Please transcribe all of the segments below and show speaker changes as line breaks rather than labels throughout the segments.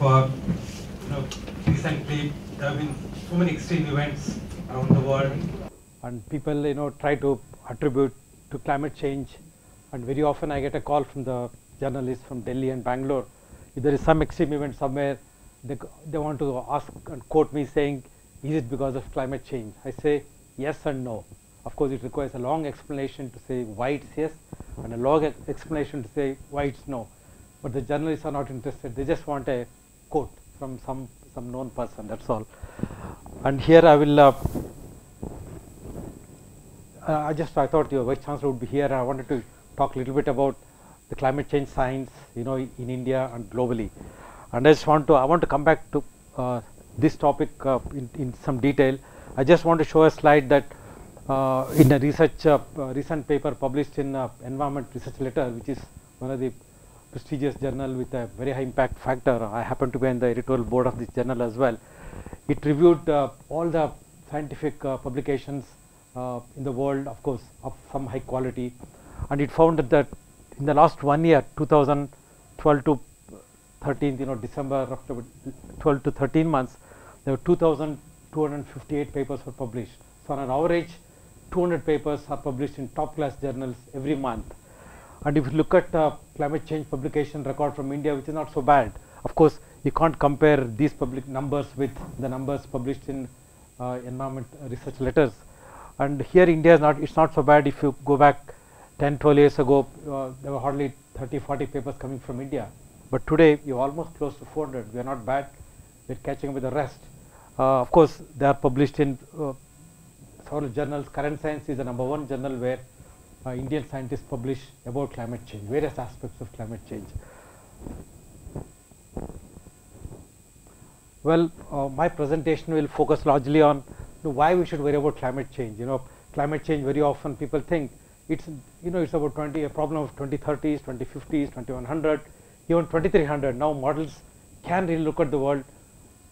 Uh, you know, recently there have been so many extreme events around the world.
and people you know try to attribute to climate change. And very often I get a call from the journalists from Delhi and Bangalore. If there is some extreme event somewhere they, they want to ask and quote me saying is it because of climate change? I say yes and no. Of course it requires a long explanation to say why it's yes and a long explanation to say why it's no. But the journalists are not interested. They just want a quote from some some known person that's all and here I will uh, I just I thought your vice chancellor would be here. I wanted to talk a little bit about the climate change science, you know, in India and globally. And I just want to I want to come back to uh, this topic uh, in, in some detail. I just want to show a slide that uh, in a research uh, recent paper published in uh, Environment Research Letter, which is one of the prestigious journal with a very high impact factor. I happen to be in the editorial board of this journal as well. It reviewed uh, all the scientific uh, publications uh, in the world, of course, of some high quality, and it found that, that in the last one year, 2012 to 13, you know, December after 12 to 13 months, there were 2,258 papers were published. So on an average, 200 papers are published in top class journals every month. And if you look at uh, climate change publication record from India, which is not so bad, of course, you can't compare these public numbers with the numbers published in uh, environment research letters. And here India is not, it's not so bad if you go back 10, 12 years ago, uh, there were hardly 30, 40 papers coming from India. But today, you're almost close to 400. We are not bad. We're catching up with the rest. Uh, of course, they are published in uh, several journals. Current Science is the number one journal where uh, Indian scientists publish about climate change, various aspects of climate change. Well, uh, my presentation will focus largely on you know, why we should worry about climate change. You know, climate change very often people think it's you know it's about 20 a problem of 2030s, 2050s, 2100, even 2300. Now models can really look at the world.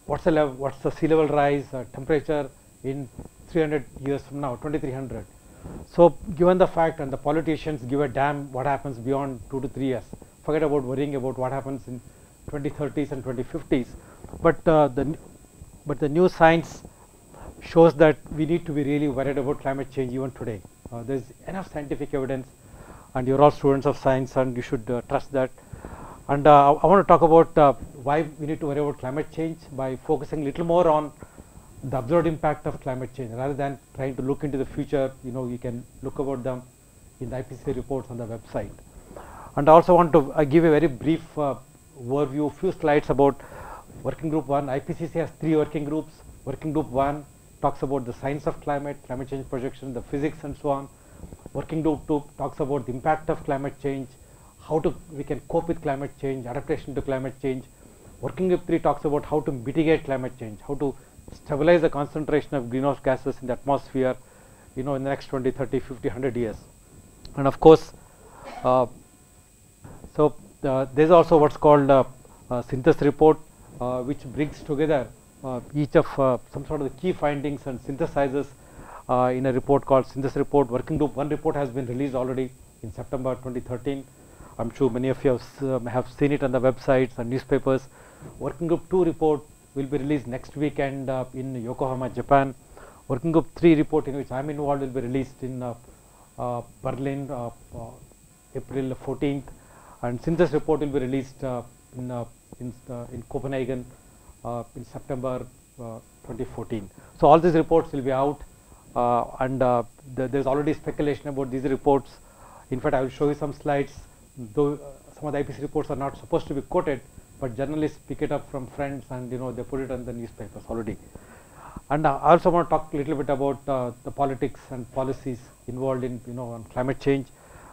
What's the level? What's the sea level rise, uh, temperature in 300 years from now, 2300. So, given the fact and the politicians give a damn what happens beyond two to three years, forget about worrying about what happens in 2030s and 2050s. But uh, the but the new science shows that we need to be really worried about climate change even today. Uh, there is enough scientific evidence, and you're all students of science, and you should uh, trust that. And uh, I want to talk about uh, why we need to worry about climate change by focusing little more on the observed impact of climate change rather than trying to look into the future. You know, you can look about them in the IPCC reports on the website. And I also want to uh, give a very brief uh, overview, few slides about working group 1. IPCC has three working groups. Working group 1 talks about the science of climate, climate change projection, the physics and so on. Working group 2 talks about the impact of climate change, how to we can cope with climate change, adaptation to climate change. Working group 3 talks about how to mitigate climate change, how to stabilize the concentration of greenhouse gases in the atmosphere, you know, in the next 20, 30, 50, 100 years. And of course, uh, so uh, there is also what's called a, a synthesis report, uh, which brings together uh, each of uh, some sort of the key findings and synthesizes uh, in a report called synthesis report. Working group one report has been released already in September 2013. I'm sure many of you have, um, have seen it on the websites and newspapers. Working group two report will be released next weekend uh, in Yokohama, Japan. Working group three report in which I'm involved will be released in uh, uh, Berlin, uh, April 14th, and synthesis report will be released in in, in Copenhagen in September uh, 2014. So all these reports will be out, and uh, the, there's already speculation about these reports. In fact, I will show you some slides. Though some of the IPC reports are not supposed to be quoted, but journalists pick it up from friends, and you know they put it on the newspapers already. And uh, I also want to talk a little bit about uh, the politics and policies involved in you know on climate change,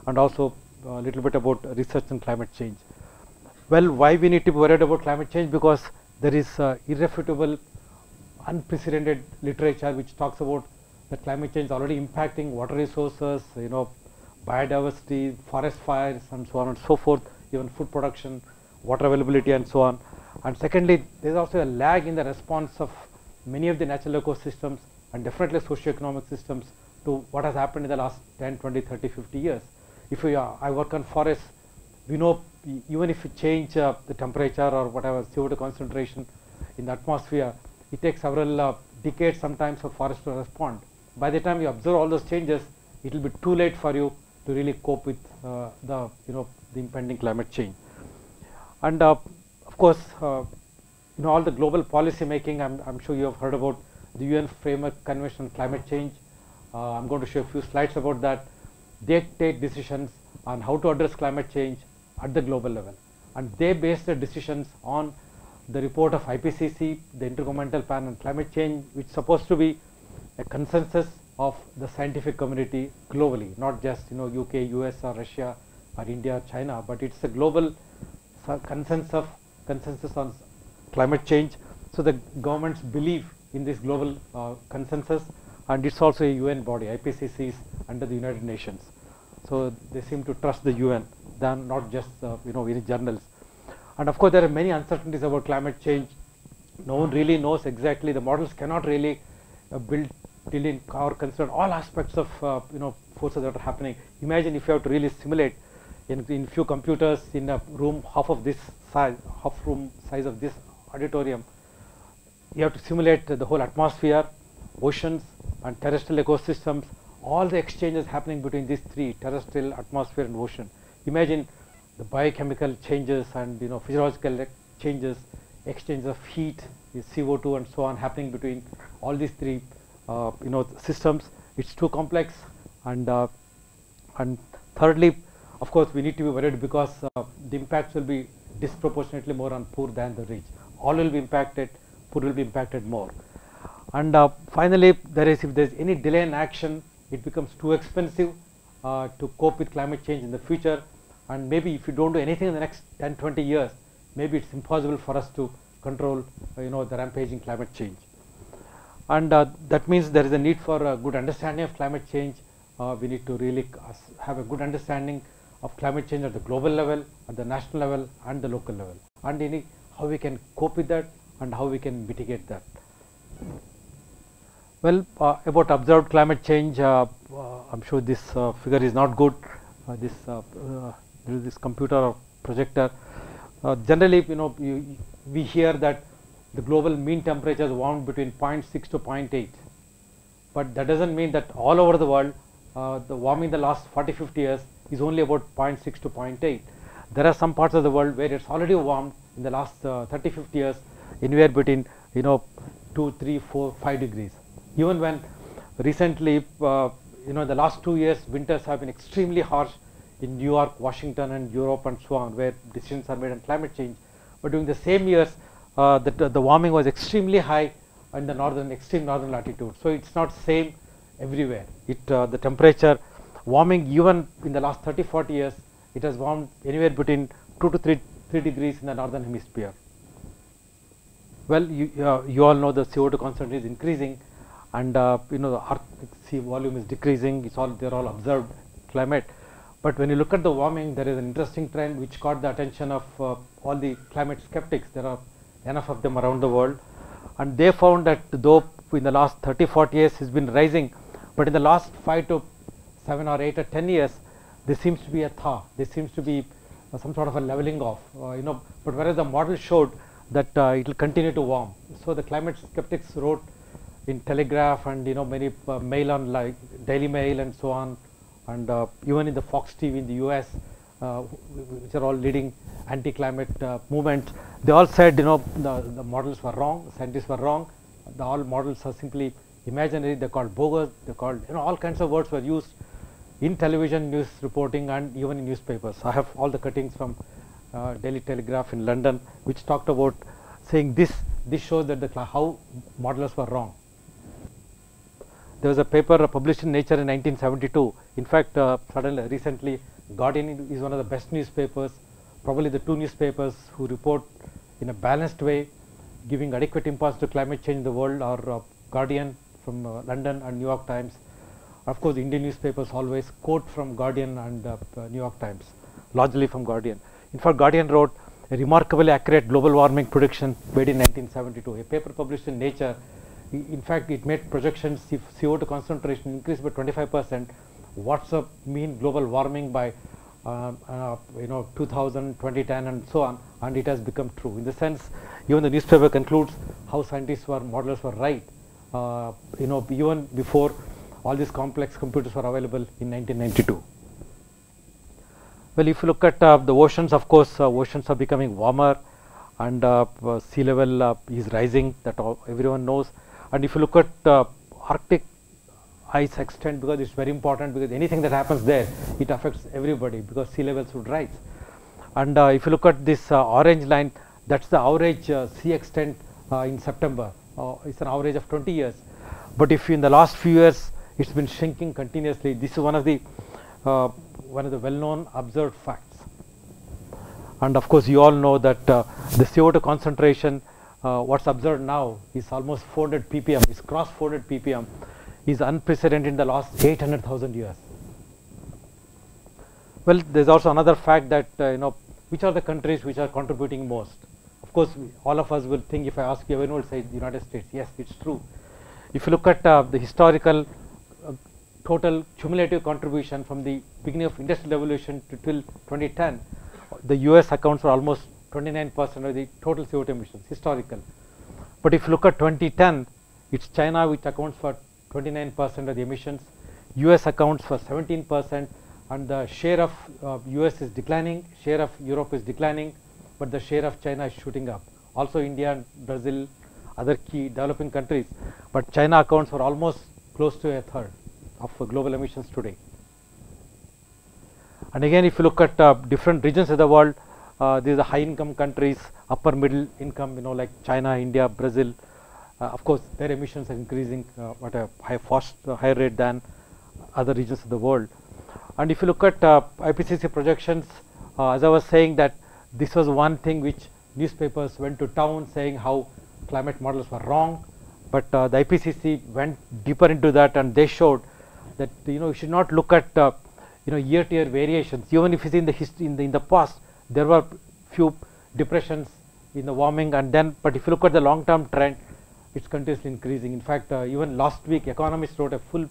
and also a little bit about research on climate change. Well, why we need to be worried about climate change? Because there is uh, irrefutable, unprecedented literature which talks about the climate change already impacting water resources, you know, biodiversity, forest fires, and so on and so forth, even food production, water availability, and so on. And secondly, there is also a lag in the response of many of the natural ecosystems and definitely socio-economic systems to what has happened in the last 10, 20, 30, 50 years. If we are, I work on forests, we know even if you change uh, the temperature or whatever CO2 concentration in the atmosphere, it takes several uh, decades sometimes for forests to respond. By the time you observe all those changes, it will be too late for you to really cope with uh, the you know the impending climate change. And uh, of course, uh, know all the global policy making. I'm, I'm sure you have heard about the UN Framework Convention on Climate Change. Uh, I'm going to show a few slides about that. They take decisions on how to address climate change at the global level, and they base their decisions on the report of IPCC, the Intergovernmental Panel on Climate Change, which is supposed to be a consensus of the scientific community globally, not just you know UK, US, or Russia, or India, China, but it's a global consensus of consensus on climate change. So the governments believe in this global uh, consensus, and it's also a UN body. IPCC is under the United Nations, so they seem to trust the UN than not just uh, you know any journals. And of course, there are many uncertainties about climate change. No one really knows exactly. The models cannot really uh, build till in or consider all aspects of uh, you know forces that are happening. Imagine if you have to really simulate in, in few computers in a room half of this size, half room size of this auditorium. You have to simulate the whole atmosphere, oceans, and terrestrial ecosystems. All the exchanges happening between these three: terrestrial, atmosphere, and ocean. Imagine the biochemical changes and you know physiological changes, exchange of heat, the CO2 and so on happening between all these three uh, you know systems. It's too complex, and uh, and thirdly, of course, we need to be worried because uh, the impacts will be disproportionately more on poor than the rich. All will be impacted, poor will be impacted more. And uh, finally, there is if there is any delay in action, it becomes too expensive uh, to cope with climate change in the future. And maybe if you don't do anything in the next 10, 20 years, maybe it's impossible for us to control, uh, you know, the rampaging climate change. And uh, that means there is a need for a good understanding of climate change. Uh, we need to really have a good understanding of climate change at the global level, at the national level, and the local level, and any, how we can cope with that and how we can mitigate that. Well, uh, about observed climate change, uh, uh, I'm sure this uh, figure is not good. Uh, this uh, this computer or projector. Generally, you know, you, we hear that the global mean temperature is warmed between 0.6 to 0.8, but that doesn't mean that all over the world, the warming in the last 40, 50 years is only about 0.6 to 0.8. There are some parts of the world where it's already warmed in the last uh, 30, 50 years, anywhere between you know 2, 3, 4, 5 degrees. Even when recently, uh, you know, the last two years, winters have been extremely harsh in New York, Washington, and Europe, and so on, where decisions are made on climate change. But during the same years, uh, the, the warming was extremely high in the northern, extreme northern latitude. So it's not same everywhere. It uh, the temperature warming even in the last 30, 40 years, it has warmed anywhere between 2 to 3, 3 degrees in the northern hemisphere. Well, you, uh, you all know the CO2 concentration is increasing, and uh, you know the Arctic sea volume is decreasing. It's all they're all observed climate. But when you look at the warming, there is an interesting trend which caught the attention of uh, all the climate skeptics. There are enough of them around the world, and they found that though in the last 30, 40 years has been rising, but in the last five to seven or eight or 10 years, there seems to be a thaw. There seems to be uh, some sort of a leveling off. Uh, you know, but whereas the model showed that uh, it will continue to warm. So the climate skeptics wrote in Telegraph and you know many uh, mail on like Daily Mail and so on, and uh, even in the Fox TV in the U.S., uh, which are all leading anti-climate movements. They all said you know the, the models were wrong, scientists were wrong. The all models are simply imaginary. They're called bogus. They're called you know all kinds of words were used in television news reporting and even in newspapers. I have all the cuttings from uh, Daily Telegraph in London, which talked about saying this. This shows that the how modelers were wrong. There was a paper published in Nature in 1972. In fact, uh, suddenly recently, Guardian is one of the best newspapers, probably the two newspapers who report in a balanced way, giving adequate importance to climate change in the world are uh, Guardian from uh, London and New York Times. Of course, Indian newspapers always quote from Guardian and uh, uh, New York Times, largely from Guardian. In fact, Guardian wrote a remarkably accurate global warming prediction made in 1972. A paper published in Nature, in fact, it made projections if CO2 concentration increased by 25 percent, what's the mean global warming by um, uh, you know 2000, 2010 and so on and it has become true. In the sense even the newspaper concludes how scientists were modelers were right uh, you know even before all these complex computers were available in 1992. Well, if you look at uh, the oceans, of course, uh, oceans are becoming warmer and uh, uh, sea level uh, is rising that all, everyone knows. And if you look at uh, Arctic ice extent, because it's very important because anything that happens there, it affects everybody because sea levels would rise. And if you look at this orange line, that's the average sea extent in September. It's an average of 20 years. But if you in the last few years, it's been shrinking continuously. This is one of the uh, one of the well-known observed facts. And of course, you all know that uh, the CO2 concentration, uh, what's observed now is almost 400 ppm, is cross 400 ppm, is unprecedented in the last 800,000 years. Well, there's also another fact that, uh, you know, which are the countries which are contributing most? Of course, all of us will think if I ask you, everyone will say the United States. Yes, it's true. If you look at uh, the historical total cumulative contribution from the beginning of industrial revolution to till 2010, the US accounts for almost 29% of the total CO2 emissions, historical. But if you look at 2010, it's China which accounts for 29% of the emissions, US accounts for 17%, and the share of uh, US is declining, share of Europe is declining, but the share of China is shooting up. Also India and Brazil, other key developing countries, but China accounts for almost close to a third of uh, global emissions today. And again, if you look at uh, different regions of the world, uh, these are high income countries, upper middle income, you know, like China, India, Brazil. Uh, of course, their emissions are increasing uh, at a high, fast, uh, higher rate than other regions of the world. And if you look at IPCC projections, as I was saying that this was one thing which newspapers went to town saying how climate models were wrong, but the IPCC went deeper into that and they showed that you know you should not look at uh, you know year to year variations. Even if you see in the history in the in the past there were few depressions in the warming and then but if you look at the long term trend it's continuously increasing. In fact, uh, even last week Economist wrote a full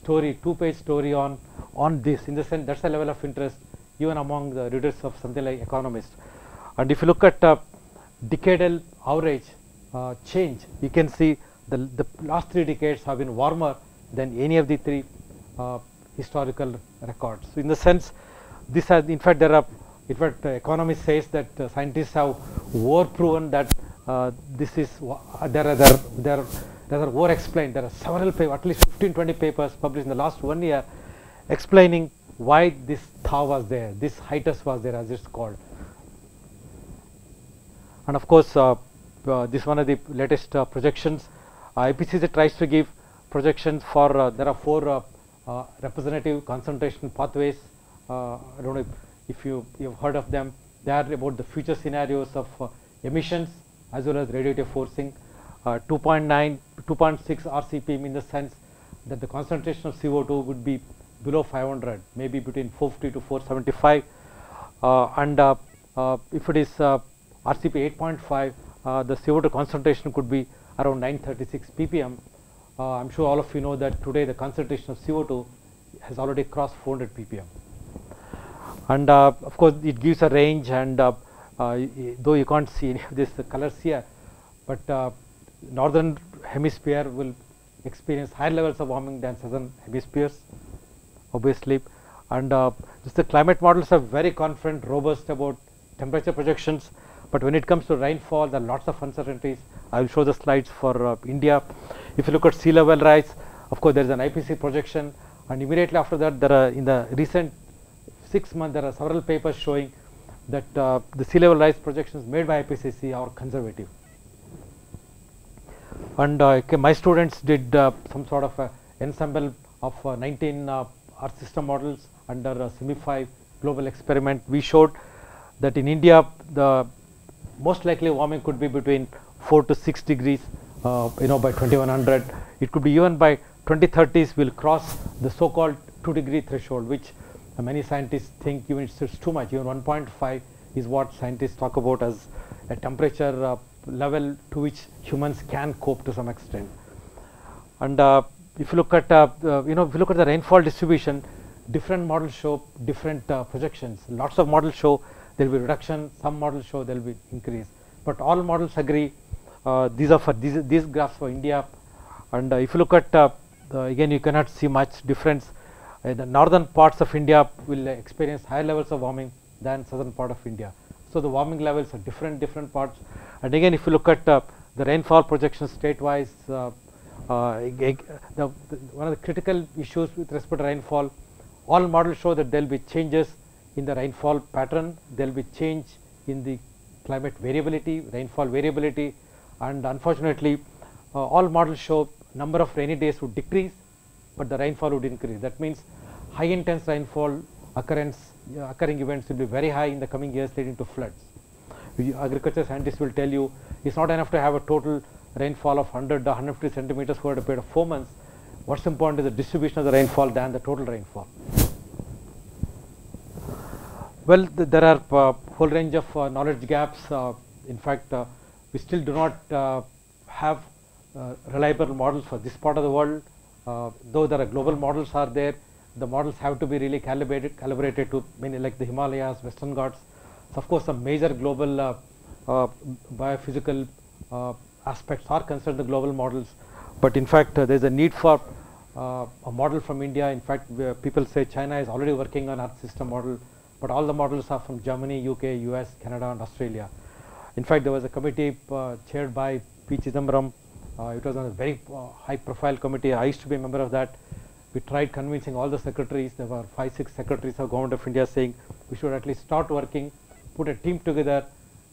story, two page story on on this in the sense that's the level of interest even among the readers of something like Economist. And if you look at uh, decadal average uh, change, you can see the, the last three decades have been warmer than any of the three uh, historical records. So, in the sense, this has in fact there are in fact uh, economist says that uh, scientists have over proven that uh, this is uh, there are there there there are over explained. There are several papers, at least 15 20 papers published in the last one year explaining why this thaw was there, this hiatus was there as it's called. And of course, uh, uh, this one of the latest uh, projections. IPCC tries to give projections for uh, there are four uh, uh, representative concentration pathways. I don't know if, if you you have heard of them. They are about the future scenarios of emissions as well as radiative forcing. Uh, 2.9, 2.6 RCPM in the sense that the concentration of CO2 would be below 500, maybe between 450 to 475. Uh, and uh, uh, if it is RCP 8.5, uh, the CO2 concentration could be around 936 ppm. Uh, I'm sure all of you know that today the concentration of CO2 has already crossed 400 ppm. And uh, of course, it gives a range, and uh, uh, though you can't see any of these colors here, but uh, northern hemisphere will experience higher levels of warming than southern hemispheres, obviously. And just the climate models are very confident, robust about temperature projections. But when it comes to rainfall, there are lots of uncertainties. I will show the slides for uh, India. If you look at sea level rise, of course, there is an IPC projection, and immediately after that, there are in the recent six months, there are several papers showing that uh, the sea level rise projections made by IPCC are conservative. And uh, my students did uh, some sort of ensemble of uh, 19 uh, Earth system models under uh, CMIP 5 global experiment. We showed that in India, the most likely warming could be between 4 to 6 degrees, uh, you know, by 2100. It could be even by 2030s, we'll cross the so-called 2 degree threshold, which uh, many scientists think even it's, it's too much. Even 1.5 is what scientists talk about as a temperature uh, level to which humans can cope to some extent. And uh, if you look at, uh, uh, you know, if you look at the rainfall distribution, different models show different projections. Lots of models show there will be reduction, some models show there will be increase. But all models agree, uh, these are for these, these graphs for India. And uh, if you look at, uh, again you cannot see much difference. Uh, the northern parts of India will experience higher levels of warming than southern part of India. So the warming levels are different, different parts. And again, if you look at uh, the rainfall projections state-wise, uh, uh, the, the, one of the critical issues with respect to rainfall, all models show that there will be changes in the rainfall pattern, there will be change in the climate variability, rainfall variability, and unfortunately, uh, all models show number of rainy days would decrease, but the rainfall would increase. That means high intense rainfall occurrence uh, occurring events will be very high in the coming years leading to floods. We, agriculture scientists will tell you it's not enough to have a total rainfall of 100 or 150 centimeters for a period of 4 months. What's important is the distribution of the rainfall than the total rainfall. Well, th there are uh, whole range of uh, knowledge gaps. Uh, in fact, uh, we still do not uh, have reliable models for this part of the world. though there are global models are there, the models have to be really calibrated, calibrated to many like the Himalayas, Western Ghats. So of course, some major global biophysical aspects are concerned the global models, but in fact, there is a need for uh, a model from India. In fact, people say China is already working on Earth system model but all the models are from Germany, UK, US, Canada and Australia. In fact, there was a committee uh, chaired by P. Chidambaram. Uh, it was a very uh, high profile committee. I used to be a member of that. We tried convincing all the secretaries. There were five, six secretaries of government of India saying we should at least start working, put a team together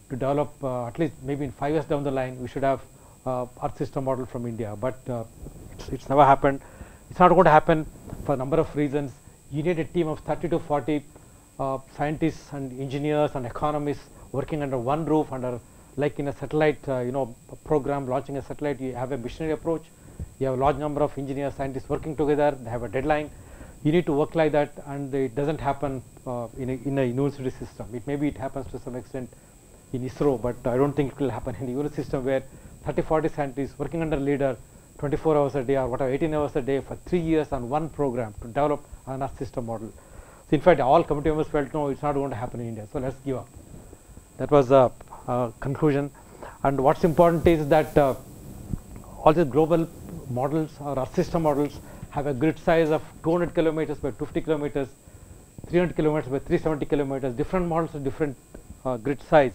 to develop uh, at least maybe in five years down the line we should have uh, Earth system model from India. But uh, it's, it's never happened. It's not going to happen for a number of reasons. You need a team of 30 to 40 uh, scientists and engineers and economists working under one roof under like in a satellite uh, you know program launching a satellite you have a missionary approach. You have a large number of engineers scientists working together. They have a deadline. You need to work like that and it doesn't happen uh, in, a, in a university system. It maybe it happens to some extent in ISRO but I don't think it will happen in a university system where 30 40 scientists working under leader 24 hours a day or whatever 18 hours a day for 3 years on one program to develop an Earth system model so in fact, all committee members felt no, it's not going to happen in India. So let's give up. That was the uh, conclusion. And what's important is that uh, all the global models or our system models have a grid size of 200 kilometers by 50 kilometers, 300 kilometers by 370 kilometers. Different models have different uh, grid size.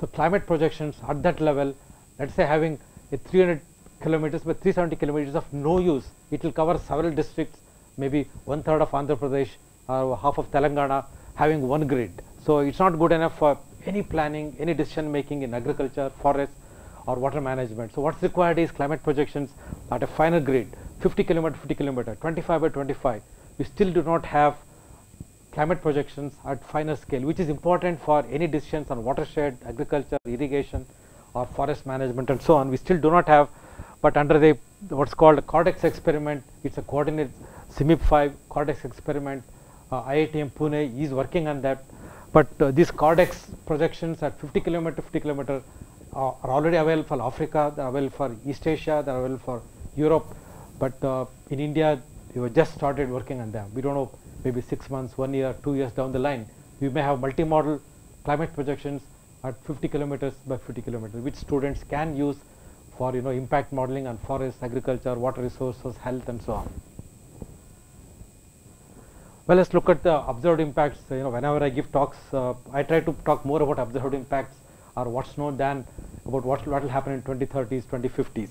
So climate projections at that level, let's say having a 300 kilometers by 370 kilometers of no use, it will cover several districts, maybe one third of Andhra Pradesh, half of Telangana having one grid. So it's not good enough for any planning, any decision making in agriculture, forest or water management. So what's required is climate projections at a finer grid, 50 kilometer, 50 kilometer, 25 by 25. We still do not have climate projections at finer scale, which is important for any decisions on watershed, agriculture, irrigation or forest management and so on. We still do not have, but under the what's called a CORDEX experiment, it's a coordinate CMIP 5 CORDEX experiment uh, IITM Pune is working on that. But uh, these CORDEX projections at 50 kilometer, 50 kilometer uh, are already available for Africa, they are available for East Asia, they are available for Europe. But in India, we have just started working on them. We don't know, maybe six months, one year, two years down the line, we may have multimodal climate projections at 50 kilometers by 50 kilometers, which students can use for you know impact modeling on forests, agriculture, water resources, health, and so on. Well, let's look at the observed impacts. You know, whenever I give talks, uh, I try to talk more about observed impacts or what's known than about what, will happen in 2030s, 2050s.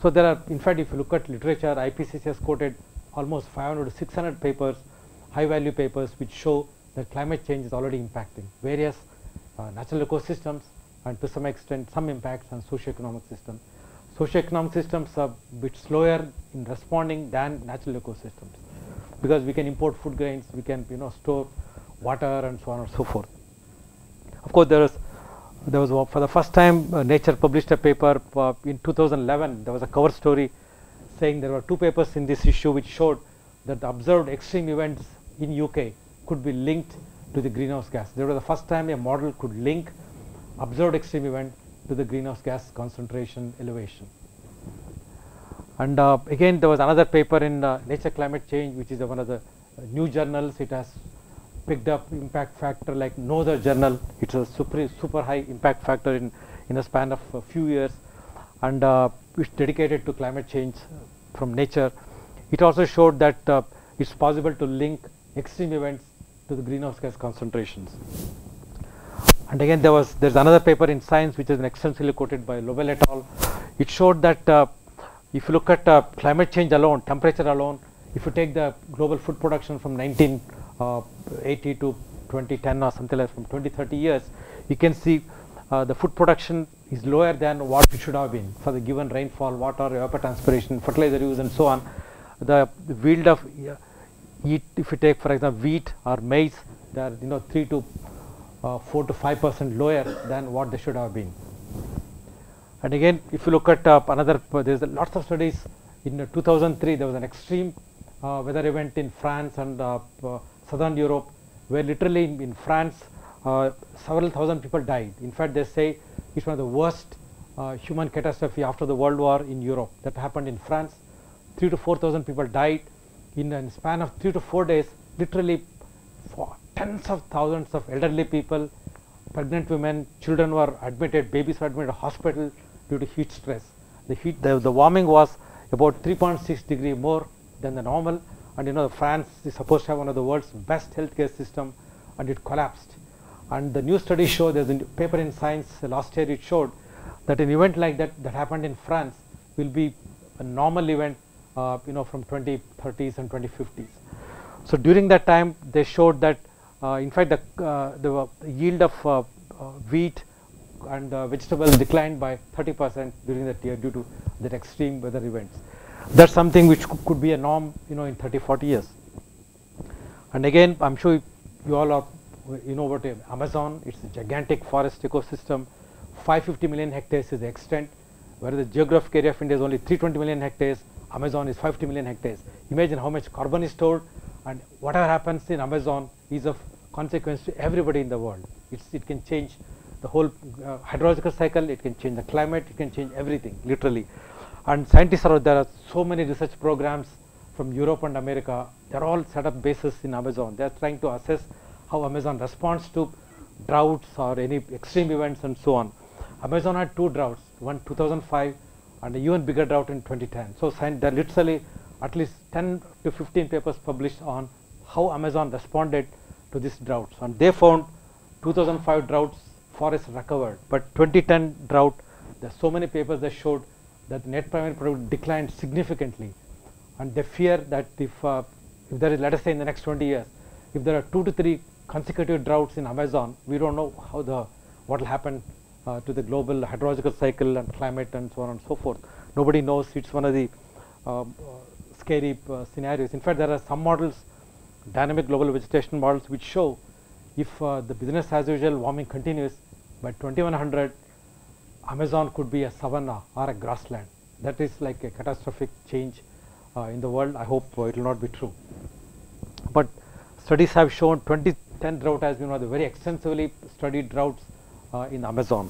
So there are, in fact, if you look at literature, IPCC has quoted almost 500 to 600 papers, high value papers, which show that climate change is already impacting various uh, natural ecosystems and to some extent some impacts on socio-economic systems. Socio-economic systems are a bit slower in responding than natural ecosystems because we can import food grains, we can you know store water and so on and so forth. Of course, there was there was for the first time uh, Nature published a paper uh, in 2011. There was a cover story saying there were two papers in this issue which showed that the observed extreme events in UK could be linked to the greenhouse gas. There was the first time a model could link observed extreme event to the greenhouse gas concentration elevation. And uh, again there was another paper in uh, Nature Climate Change which is one of the new journals. It has picked up impact factor like no other journal. It's a super super high impact factor in in a span of a few years, and uh, it's dedicated to climate change from nature. It also showed that uh, it's possible to link extreme events to the greenhouse gas concentrations. And again, there was there's another paper in Science which has been extensively quoted by Lobell et al. It showed that uh, if you look at uh, climate change alone, temperature alone, if you take the global food production from 1980 to 2010 or something like from 20, 30 years, you can see uh, the food production is lower than what it should have been for the given rainfall, water, evapotranspiration, fertilizer use, and so on. The, yield of uh, if you take for example wheat or maize, they are you know three to uh, four to five percent lower than what they should have been. And again, if you look at uh, another, there is lots of studies. In uh, 2003, there was an extreme uh, weather event in France and uh, southern Europe, where literally in, in France, several thousand people died. In fact, they say it's one of the worst human catastrophe after the World War in Europe. That happened in France. Three to four thousand people died in a span of three to four days. Literally, tens of thousands of elderly people, pregnant women, children were admitted, babies were admitted to hospital due to heat stress. The heat, the, the warming was about 3.6 degree more than the normal and you know France is supposed to have one of the world's best healthcare system and it collapsed. And the new study showed, there's a paper in Science last year it showed that an event like that that happened in France will be a normal event uh, you know from 2030s and 2050s. So during that time they showed that uh, in fact the, uh, the yield of uh, uh, wheat and uh, vegetables declined by 30 percent during that year due to that extreme weather events. That's something which could be a norm, you know, in 30, 40 years. And again, I'm sure you all are, you know about Amazon. It's a gigantic forest ecosystem. 550 million hectares is the extent, whereas the geographic area of India is only 320 million hectares. Amazon is 50 million hectares. Imagine how much carbon is stored, and whatever happens in Amazon is of consequence to everybody in the world. It's, it can change the whole uh, hydrological cycle, it can change the climate, it can change everything literally. And scientists are there are so many research programs from Europe and America. They're all set up bases in Amazon. They're trying to assess how Amazon responds to droughts or any extreme events and so on. Amazon had two droughts, one 2005 and a even bigger drought in 2010. So there are literally at least 10 to 15 papers published on how Amazon responded to these droughts. And they found 2005 droughts forest recovered. But 2010 drought, there are so many papers that showed that net primary product declined significantly. And they fear that if, uh, if there is, let us say in the next 20 years, if there are two to three consecutive droughts in Amazon, we don't know how the, what will happen uh, to the global hydrological cycle and climate and so on and so forth. Nobody knows. It's one of the uh, scary uh, scenarios. In fact, there are some models, dynamic global vegetation models, which show if uh, the business as usual warming continues, by 2100 Amazon could be a savanna or a grassland. That is like a catastrophic change uh, in the world. I hope uh, it will not be true. But studies have shown 2010 drought has been one of the very extensively studied droughts uh, in Amazon.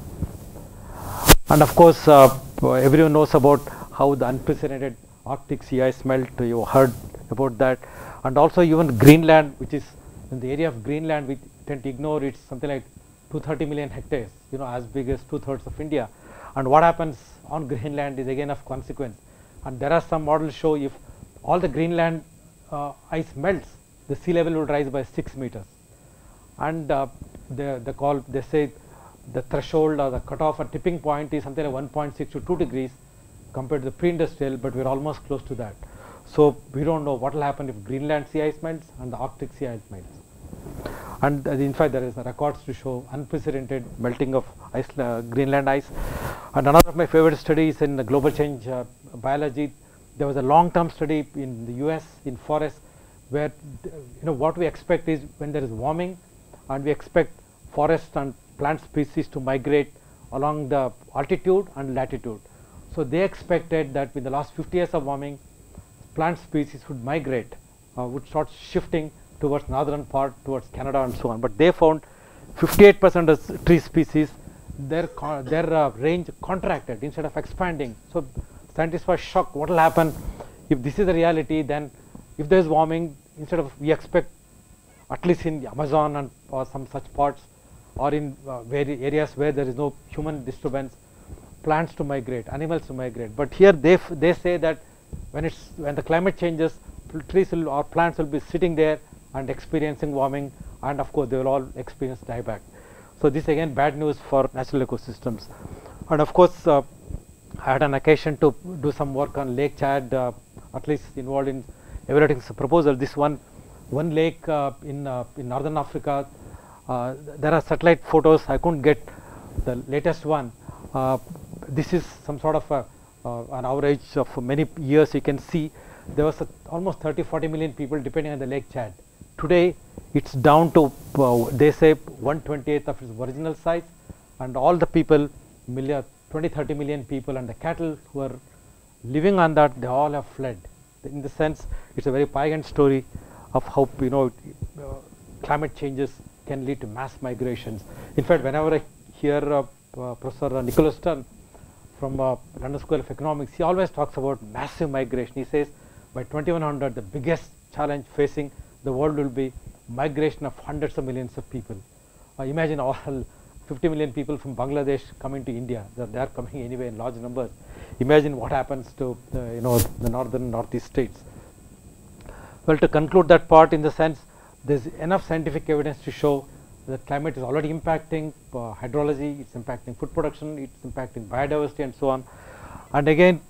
And of course, uh, everyone knows about how the unprecedented Arctic sea ice melt. You heard about that, and also even Greenland, which is in the area of Greenland, we tend to ignore. It's something like 230 million hectares, you know, as big as two thirds of India. And what happens on Greenland is again of consequence. And there are some models show if all the Greenland uh, ice melts, the sea level will rise by 6 meters. And uh, the, the call, they say the threshold or the cutoff or tipping point is something like 1.6 to 2 degrees compared to the pre-industrial, but we're almost close to that. So we don't know what will happen if Greenland sea ice melts and the Arctic sea ice melts and uh, in fact there is records to show unprecedented melting of ice, uh, Greenland ice. And another of my favorite studies in the global change uh, biology, there was a long-term study in the US in forests where you know what we expect is when there is warming and we expect forest and plant species to migrate along the altitude and latitude. So they expected that with the last 50 years of warming, plant species would migrate, uh, would start shifting towards northern part towards Canada and so on. But they found 58 percent of tree species their their uh, range contracted instead of expanding. So scientists were shocked. What will happen if this is the reality? Then if there is warming, instead of we expect at least in Amazon and or some such parts or in uh, very areas where there is no human disturbance, plants to migrate, animals to migrate. But here they they say that when it's when the climate changes, trees will, or plants will be sitting there and experiencing warming, and of course they will all experience dieback. So this again bad news for natural ecosystems, and of course. Uh, I had an occasion to do some work on Lake Chad, uh, at least involved in evaluating some proposal. This one, one lake uh, in uh, in northern Africa. Uh, there are satellite photos. I couldn't get the latest one. Uh, this is some sort of a, an average of many years. You can see there was a, almost 30, 40 million people depending on the Lake Chad. Today, it's down to uh, they say 128th of its original size, and all the people, million, 20, 30 million people, and the cattle who are living on that, they all have fled. In the sense, it's a very poignant story of how you know uh, climate changes can lead to mass migrations. In fact, whenever I hear uh, uh, Professor Nicholas Stern from uh, London School of Economics, he always talks about massive migration. He says by 2100, the biggest challenge facing the world will be migration of hundreds of millions of people. Uh, imagine all 50 million people from Bangladesh coming to India. They are, they are coming anyway in large numbers. Imagine what happens to uh, you know the northern northeast states. Well, to conclude that part in the sense, there's enough scientific evidence to show that climate is already impacting uh, hydrology, it's impacting food production, it's impacting biodiversity and so on. And again,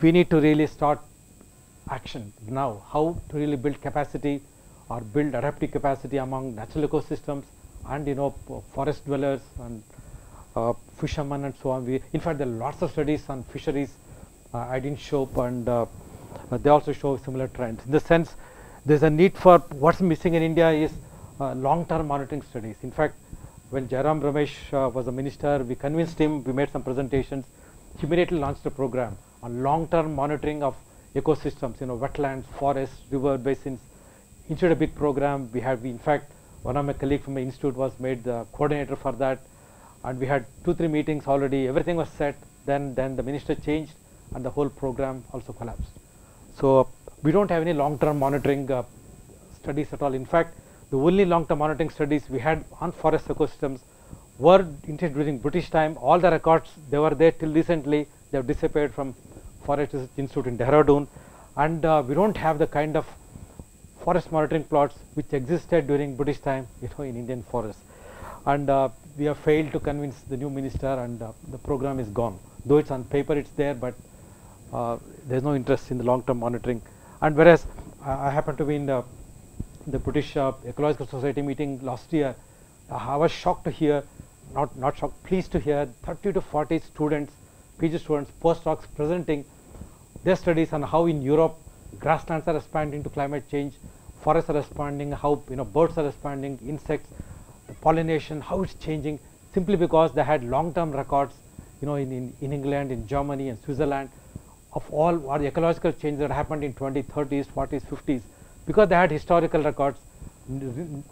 we need to really start action now, how to really build capacity or build adaptive capacity among natural ecosystems and you know forest dwellers and uh, fishermen and so on. We, in fact, there are lots of studies on fisheries. Uh, I didn't show, and uh, they also show similar trends. In the sense, there's a need for what's missing in India is uh, long-term monitoring studies. In fact, when Jairam Ramesh uh, was a minister, we convinced him. We made some presentations. He immediately launched a program on long-term monitoring of ecosystems. You know, wetlands, forests, river basins. Instead a big program, we had. In fact, one of my colleagues from the institute was made the coordinator for that. And we had two three meetings already. Everything was set. Then then the minister changed and the whole program also collapsed. So we don't have any long term monitoring uh, studies at all. In fact the only long term monitoring studies we had on forest ecosystems were indeed during british time. All the records they were there till recently. They have disappeared from forest institute in dehradun. And uh, we don't have the kind of forest monitoring plots which existed during British time, you know, in Indian forests. And uh, we have failed to convince the new minister, and uh, the program is gone. Though it's on paper, it's there, but uh, there's no interest in the long-term monitoring. And whereas I I happen to be in the, the British uh, Ecological Society meeting last year, I was shocked to hear, not not shocked, pleased to hear 30 to 40 students, PG students, postdocs presenting their studies on how in Europe grasslands are responding to climate change, forests are responding, how you know birds are responding, insects, the pollination, how it's changing, simply because they had long-term records, you know, in, in, in England, in Germany, and Switzerland, of all what ecological change that happened in 20s, 30s, 40s, 50s, because they had historical records.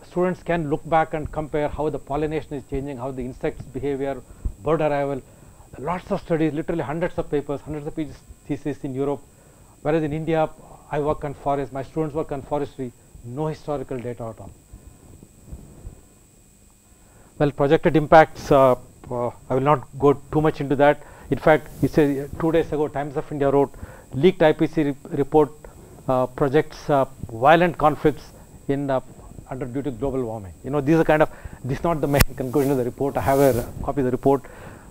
Students can look back and compare how the pollination is changing, how the insects behavior, bird arrival, lots of studies, literally hundreds of papers, hundreds of pages theses in Europe, whereas in India, I work on forest, my students work on forestry, no historical data at all. Well, projected impacts, uh, uh, I will not go too much into that. In fact, it's a, two days ago, Times of India wrote, leaked IPC re- report uh, projects uh, violent conflicts in uh, under due to global warming. You know, these are kind of, this is not the main conclusion of the report. I have a copy of the report,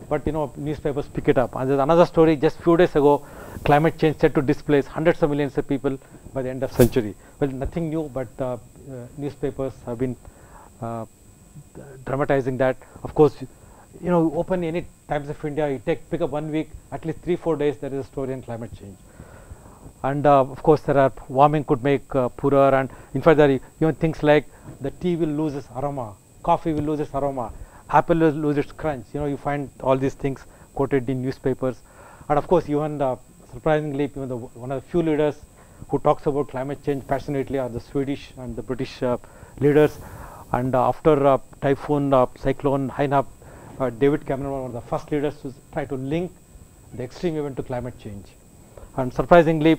but you know, newspapers pick it up. And there's another story just few days ago, climate change set to displace hundreds of millions of people by the end of century. Well, nothing new, but uh, uh, newspapers have been uh, dramatizing that. Of course, you know, open any Times of India, you take pick up one week, at least three four days there is a story on climate change. And uh, of course, there are warming could make uh, poorer, and in fact, there are even things like the tea will lose its aroma, coffee will lose its aroma, apple will lose its crunch. You know, you find all these things quoted in newspapers, and of course, even uh, surprisingly, the one of the few leaders who talks about climate change passionately are the Swedish and the British uh, leaders. And uh, after uh, typhoon, cyclone Haiyan, uh, David Cameron was one of the first leaders to try to link the extreme event to climate change. And surprisingly,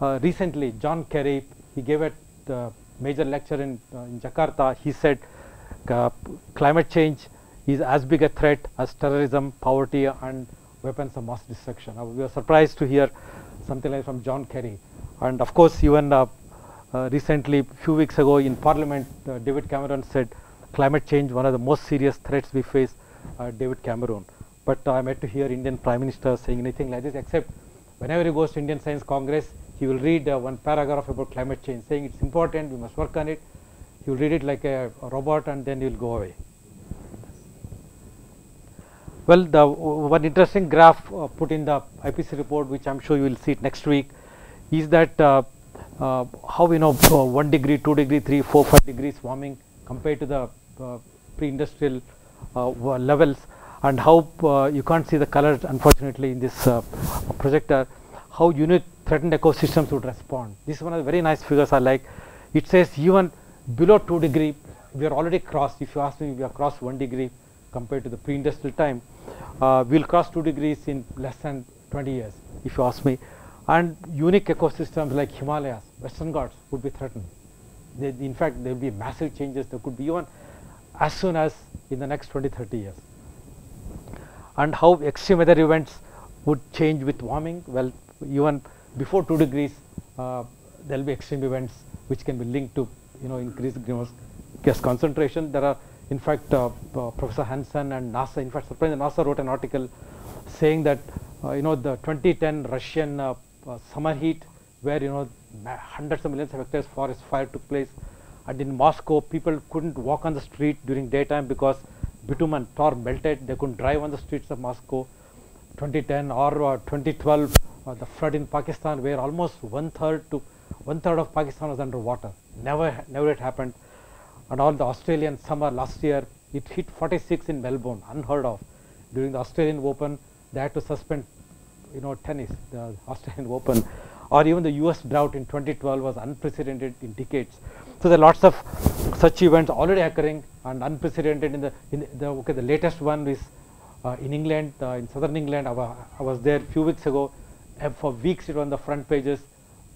recently John Kerry he gave a major lecture in, in Jakarta, he said climate change is as big a threat as terrorism, poverty, and weapons of mass destruction. We were surprised to hear something like from John Kerry. And of course, even uh, uh, recently, few weeks ago in Parliament, uh, David Cameron said climate change one of the most serious threats we face. Uh, David Cameron. But I am yet to hear Indian Prime Minister saying anything like this, except whenever he goes to Indian Science Congress, he will read uh, one paragraph about climate change, saying it's important, we must work on it. He will read it like a, a robot, and then he will go away. Well, the one interesting graph uh, put in the IPCC report, which I am sure you will see it next week, is that uh, uh, how we know uh, 1 degree, 2 degree, 3, 4, 5 degrees warming compared to the uh, pre-industrial uh, levels and how uh, you can't see the colors unfortunately in this uh, projector, how unique threatened ecosystems would respond. This is one of the very nice figures I like. It says even below 2 degree, we are already crossed, if you ask me, we are crossed 1 degree compared to the pre-industrial time. Uh, we'll cross 2 degrees in less than 20 years, if you ask me. And unique ecosystems like Himalayas, Western Ghats would be threatened. They, in fact, there will be massive changes. There could be even as soon as in the next 20, 30 years. And how extreme weather events would change with warming? Well, even before 2 degrees, uh, there will be extreme events which can be linked to you know increased greenhouse gas concentration. There are in fact uh, uh, Professor Hansen and NASA, in fact surprisingly NASA wrote an article saying that uh, you know the 2010 Russian summer heat where you know hundreds of millions of hectares forest fire took place and in Moscow people couldn't walk on the street during daytime because bitumen tar melted. They couldn't drive on the streets of Moscow. 2010 or uh, 2012 uh, the flood in Pakistan where almost one third to one third of Pakistan was underwater. Never never it happened and all the Australian summer last year it hit 46 in Melbourne unheard of. During the Australian Open they had to suspend you know tennis the Australian Open. Or even the US drought in 2012 was unprecedented in decades. So there are lots of such events already occurring and unprecedented in the in the, okay the latest one is uh, in England uh, in southern England I, I was there a few weeks ago. And for weeks it was on the front pages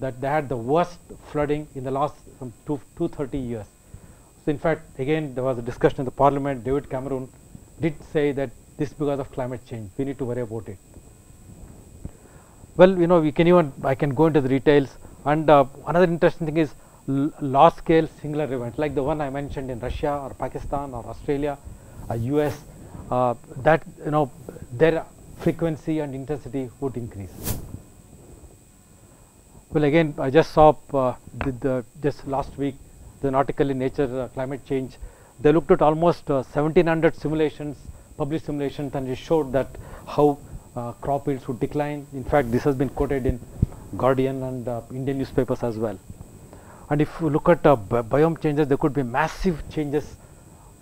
that they had the worst flooding in the last some two, 230 years so in fact, again there was a discussion in the parliament, David Cameron did say that this is because of climate change, we need to worry about it. Well, you know, we can even, I can go into the details and uh, another interesting thing is large scale singular events like the one I mentioned in Russia or Pakistan or Australia, uh, US, uh, that, you know, their frequency and intensity would increase. Well, again, I just saw uh, the, just last week an article in Nature uh, Climate Change. They looked at almost uh, 1700 simulations, published simulations, and it showed that how uh, crop yields would decline. In fact, this has been quoted in Guardian and uh, Indian newspapers as well. And if you look at uh, bi- biome changes, there could be massive changes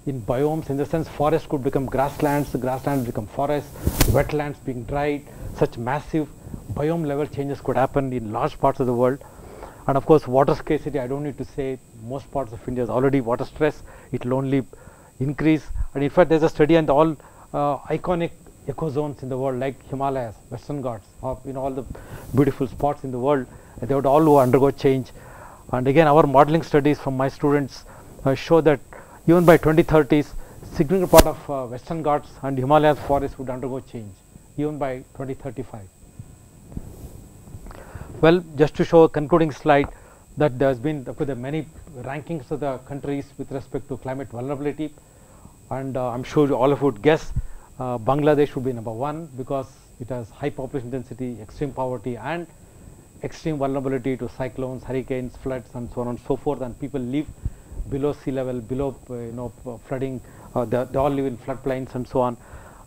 in biomes. In the sense, forests could become grasslands, grasslands become forests, wetlands being dried. Such massive biome level changes could happen in large parts of the world. And of course, water scarcity, I don't need to say, most parts of India is already water stress. It will only increase. And in fact, there's a study the all uh, iconic ecozones in the world, like Himalayas, Western Ghats, you know all the beautiful spots in the world. They would all undergo change. And again, our modeling studies from my students uh, show that even by 2030s, significant part of uh, Western Ghats and Himalayas forests would undergo change, even by 2035. Well, just to show a concluding slide that there has been of course, many rankings of the countries with respect to climate vulnerability and uh, I'm sure all of you would guess uh, Bangladesh would be number one because it has high population density, extreme poverty and extreme vulnerability to cyclones, hurricanes, floods and so on and so forth and people live below sea level, below uh, you know uh, flooding, uh, they, they all live in floodplains and so on.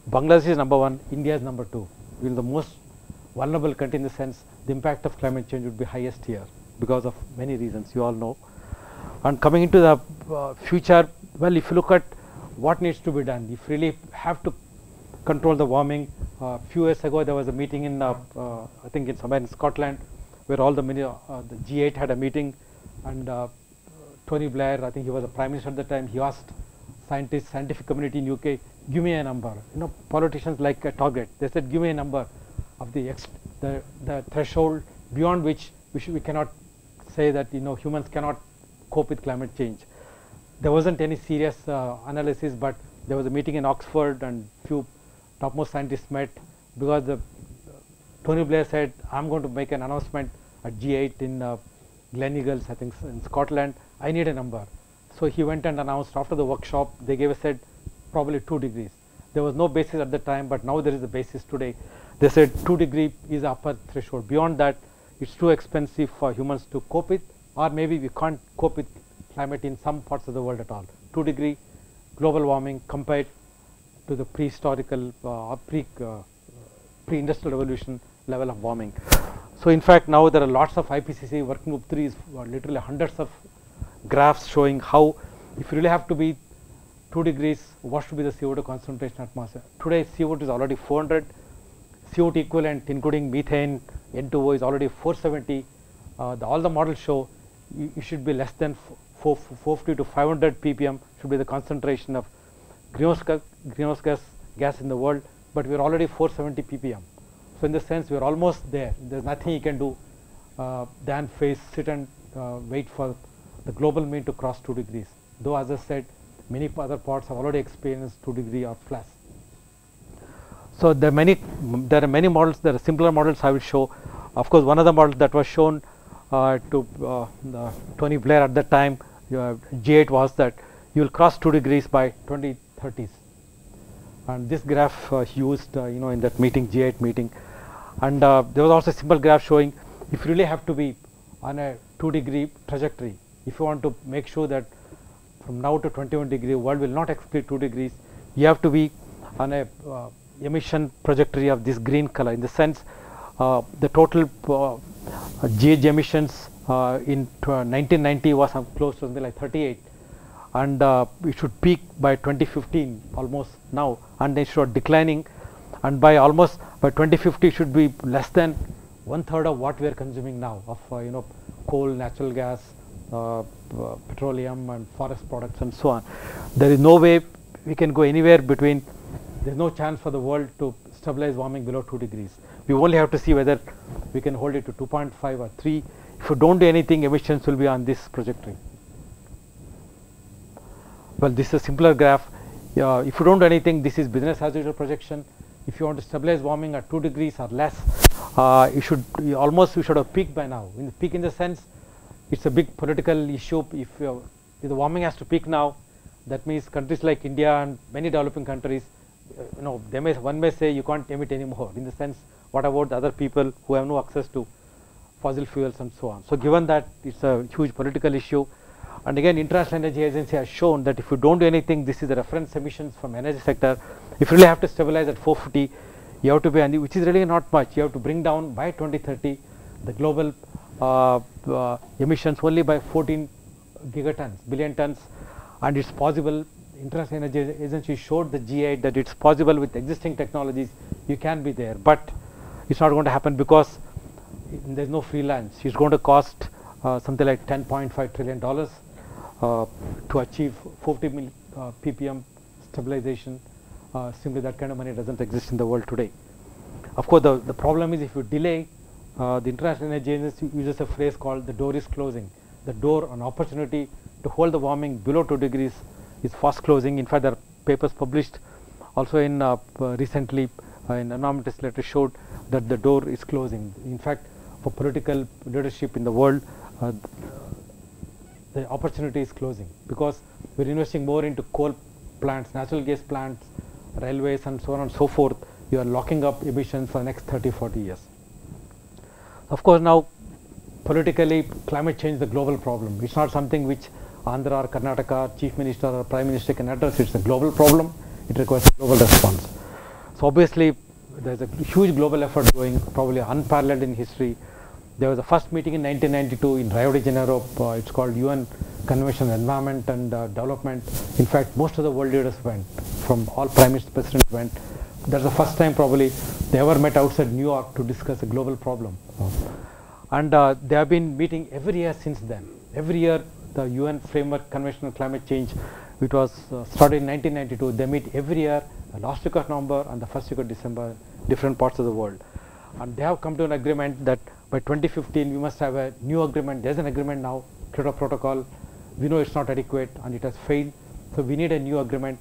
Bangladesh is number one, India is number two. We are the most vulnerable country in the sense the impact of climate change would be highest here because of many reasons you all know. And coming into the uh, future, well, if you look at what needs to be done, if really have to control the warming, a few years ago there was a meeting in, uh, uh, I think in somewhere in Scotland, where all the, mini, uh, the G8 had a meeting, and uh, Tony Blair, I think he was the prime minister at the time, he asked scientists, scientific community in UK, give me a number. You know, politicians like a target. They said, give me a number of the the, the threshold beyond which we, should, we cannot say that you know humans cannot cope with climate change. There wasn't any serious uh, analysis, but there was a meeting in Oxford and few topmost scientists met because the Tony Blair said, I'm going to make an announcement at G8 in uh, Gleneagles, I think in Scotland. I need a number. So he went and announced after the workshop, they gave a said probably 2 degrees. There was no basis at the time, but now there is a basis today. They said 2 degree is upper threshold. Beyond that, it's too expensive for humans to cope with, or maybe we can't cope with climate in some parts of the world at all. 2 degree global warming compared to the prehistorical uh, pre uh, pre-industrial revolution level of warming. So in fact, now there are lots of IPCC working group 3 is uh, literally hundreds of graphs showing how if you really have to be 2 degrees, what should be the CO2 concentration atmosphere. Today CO2 is already 400, CO2 equivalent including methane, N2O is already 470. Uh, the, all the models show you, you should be less than 450 to 500 ppm should be the concentration of greenhouse gas, greenhouse gas, gas in the world, but we are already 470 ppm. So in the sense we are almost there. There is nothing you can do uh, than face, sit and uh, wait for the global mean to cross 2 degrees. Though as I said, many other parts have already experienced 2 degree or plus. So there are many, there are many models. There are simpler models I will show. Of course, one of the models that was shown uh, to uh, Tony Blair at that time, uh, G8 was that you will cross 2 degrees by 2030s. And this graph uh, used, uh, you know, in that meeting, G8 meeting. And uh, there was also a simple graph showing if you really have to be on a 2 degree trajectory, if you want to make sure that from now to 21 degree world will not exceed 2 degrees, you have to be on a emission trajectory of this green color in the sense uh, the total uh, GHG emissions uh, in 1990 was close to something like 38 and uh, it should peak by 2015 almost now and then start declining and by almost by 2050 should be less than one third of what we are consuming now of uh, you know coal, natural gas, uh, uh, petroleum and forest products and so on. There is no way we can go anywhere between there is no chance for the world to stabilize warming below 2 degrees. We only have to see whether we can hold it to 2.5 or 3. If you don't do anything, emissions will be on this trajectory. Well, this is a simpler graph. Uh, if you don't do anything, this is business as usual projection. If you want to stabilize warming at 2 degrees or less, uh, you should you almost you should have peaked by now. In the peak in the sense, it's a big political issue. If, if the warming has to peak now, that means countries like India and many developing countries, uh, you know, they may one may say you can't emit anymore. In the sense, what about the other people who have no access to fossil fuels and so on. So given that it's a huge political issue, and again International Energy Agency has shown that if you don't do anything, this is the reference emissions from energy sector. If you really have to stabilize at 450, you have to be, which is really not much. You have to bring down by 2030 the global uh, uh, emissions only by 14 gigatons, billion tons, and it's possible. International Energy Agency showed the G8 that it's possible with existing technologies. You can be there, but it's not going to happen because there's no free lunch. It's going to cost uh, something like 10.5 trillion dollars uh, to achieve 40 mil, uh, ppm stabilization. Uh, simply that kind of money doesn't exist in the world today. Of course, the, the problem is if you delay, uh, the International Energy Agency uses a phrase called the door is closing. The door, an opportunity to hold the warming below 2 degrees is fast closing. In fact, there are papers published also in uh, recently in anonymous letter showed that the door is closing. In fact, for political leadership in the world, uh, the opportunity is closing because we are investing more into coal plants, natural gas plants, railways and so on and so forth. You are locking up emissions for the next 30, 40 years. Of course, now politically climate change is the global problem. It's not something which Andhra or Karnataka chief minister or prime minister can address. It's a global problem. It requires a global response. So obviously, there's a huge global effort going, probably unparalleled in history. There was a first meeting in 1992 in Rio de Janeiro. Uh, it's called UN Convention on Environment and uh, Development. In fact, most of the world leaders went, from all prime ministers, presidents went. That's the first time probably they ever met outside New York to discuss a global problem. And uh, they have been meeting every year since then. Every year, the UN Framework Convention on Climate Change, it was uh, started in 1992. They meet every year, last week of November and the first week of December, different parts of the world. And they have come to an agreement that by 2015 we must have a new agreement. There's an agreement now, Kyoto Protocol, we know it's not adequate and it has failed. So we need a new agreement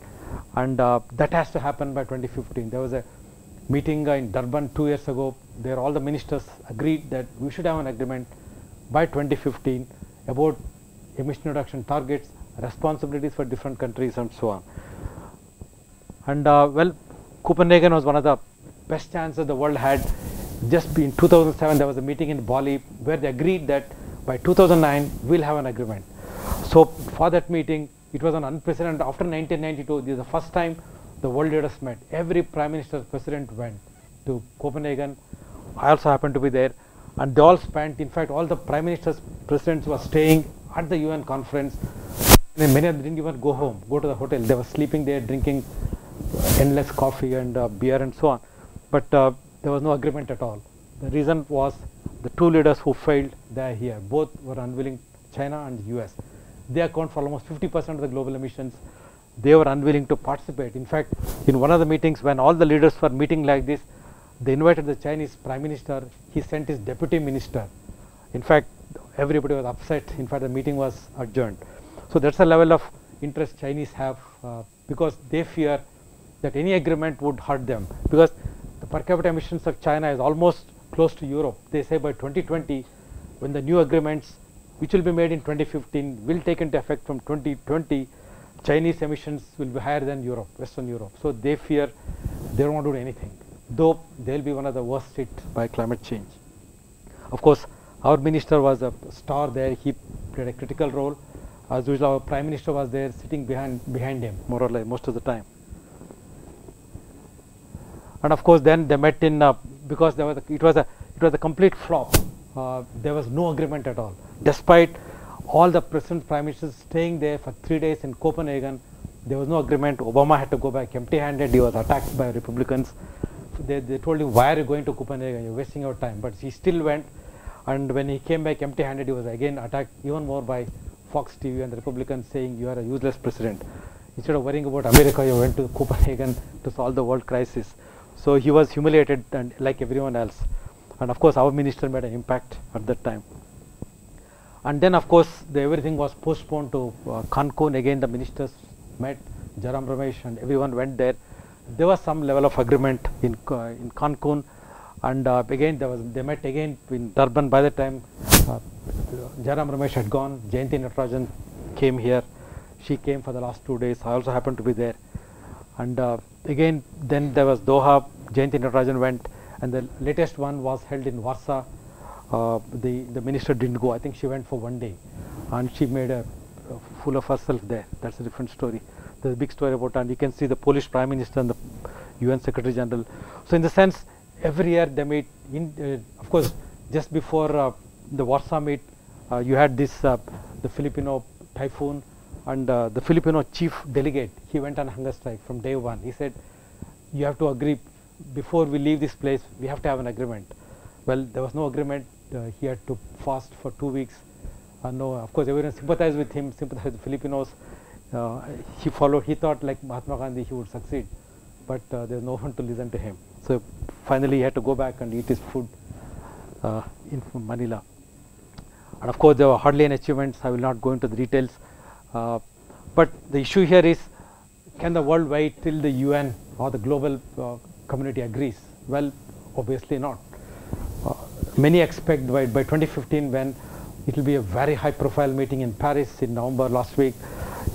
and uh, that has to happen by 2015. There was a meeting in Durban two years ago There all the ministers agreed that we should have an agreement by 2015 about emission reduction targets, responsibilities for different countries and so on. And uh, well, Copenhagen was one of the best chances the world had. Just in 2007, there was a meeting in Bali where they agreed that by 2009 we'll have an agreement. So for that meeting, it was an unprecedented. After 1992, this is the first time the world leaders met. Every prime minister, president went to Copenhagen. I also happened to be there, and they all spent. In fact, all the prime ministers, presidents were staying at the UN conference. Many of them didn't even go home, go to the hotel. They were sleeping there, drinking endless coffee and uh, beer and so on. But uh, there was no agreement at all. The reason was the two leaders who failed, they are here. Both were unwilling, China and the US. They account for almost 50% of the global emissions. They were unwilling to participate. In fact, in one of the meetings, when all the leaders were meeting like this, they invited the Chinese prime minister. He sent his deputy minister. In fact, everybody was upset. In fact, the meeting was adjourned. So that's the level of interest Chinese have uh, because they fear that any agreement would hurt them because the per capita emissions of China is almost close to Europe. They say by 2020, when the new agreements, which will be made in 2015, will take into effect from 2020, Chinese emissions will be higher than Europe, Western Europe. So they fear they don't want to do anything, though they'll be one of the worst hit by climate change. Of course, our minister was a star there. He played a critical role. As usual, our prime minister was there, sitting behind behind him, more or less, most of the time. And of course then they met in uh, because there was a, it was a it was a complete flop. Uh, there was no agreement at all. Despite all the president prime ministers staying there for three days in copenhagen there was no agreement. Obama had to go back empty handed he was attacked by republicans. They, they told him why are you going to copenhagen? You're wasting your time. But he still went and when he came back empty handed he was again attacked even more by fox tv and the republicans saying you are a useless president instead of worrying about america you went to copenhagen to solve the world crisis so he was humiliated and like everyone else. And of course, our minister made an impact at that time. And then, of course, the, everything was postponed to uh, Cancun. Again, the ministers met, Jairam Ramesh, and everyone went there. There was some level of agreement in uh, in Cancun, and uh, again there was they met again in Durban. By the time uh, Jairam Ramesh had gone, Jayanti Natarajan came here. She came for the last two days. I also happened to be there, and uh, again then there was Doha, Jayanti Natarajan went and the latest one was held in Warsaw. Uh, the, the minister didn't go, I think she went for one day and she made a, a fool of herself there. That's a different story. There's a big story about and you can see the Polish Prime Minister and the UN Secretary General. So in the sense, every year they meet, in, uh, of course, just before uh, the Warsaw meet, uh, you had this, uh, the Filipino typhoon and uh, the Filipino chief delegate, he went on hunger strike from day one. He said, you have to agree before we leave this place, we have to have an agreement. Well, there was no agreement. Uh, he had to fast for two weeks. No, of course, everyone sympathized with him, sympathized with the Filipinos. He followed, he thought like Mahatma Gandhi, he would succeed. But uh, there's no one to listen to him. So finally, he had to go back and eat his food uh, in Manila. And of course, there were hardly any achievements. I will not go into the details. Uh, but the issue here is can the world wait till the UN or the global uh, community agrees? Well, obviously not. Uh, many expect by, by 2015 when it will be a very high profile meeting in Paris in November last week,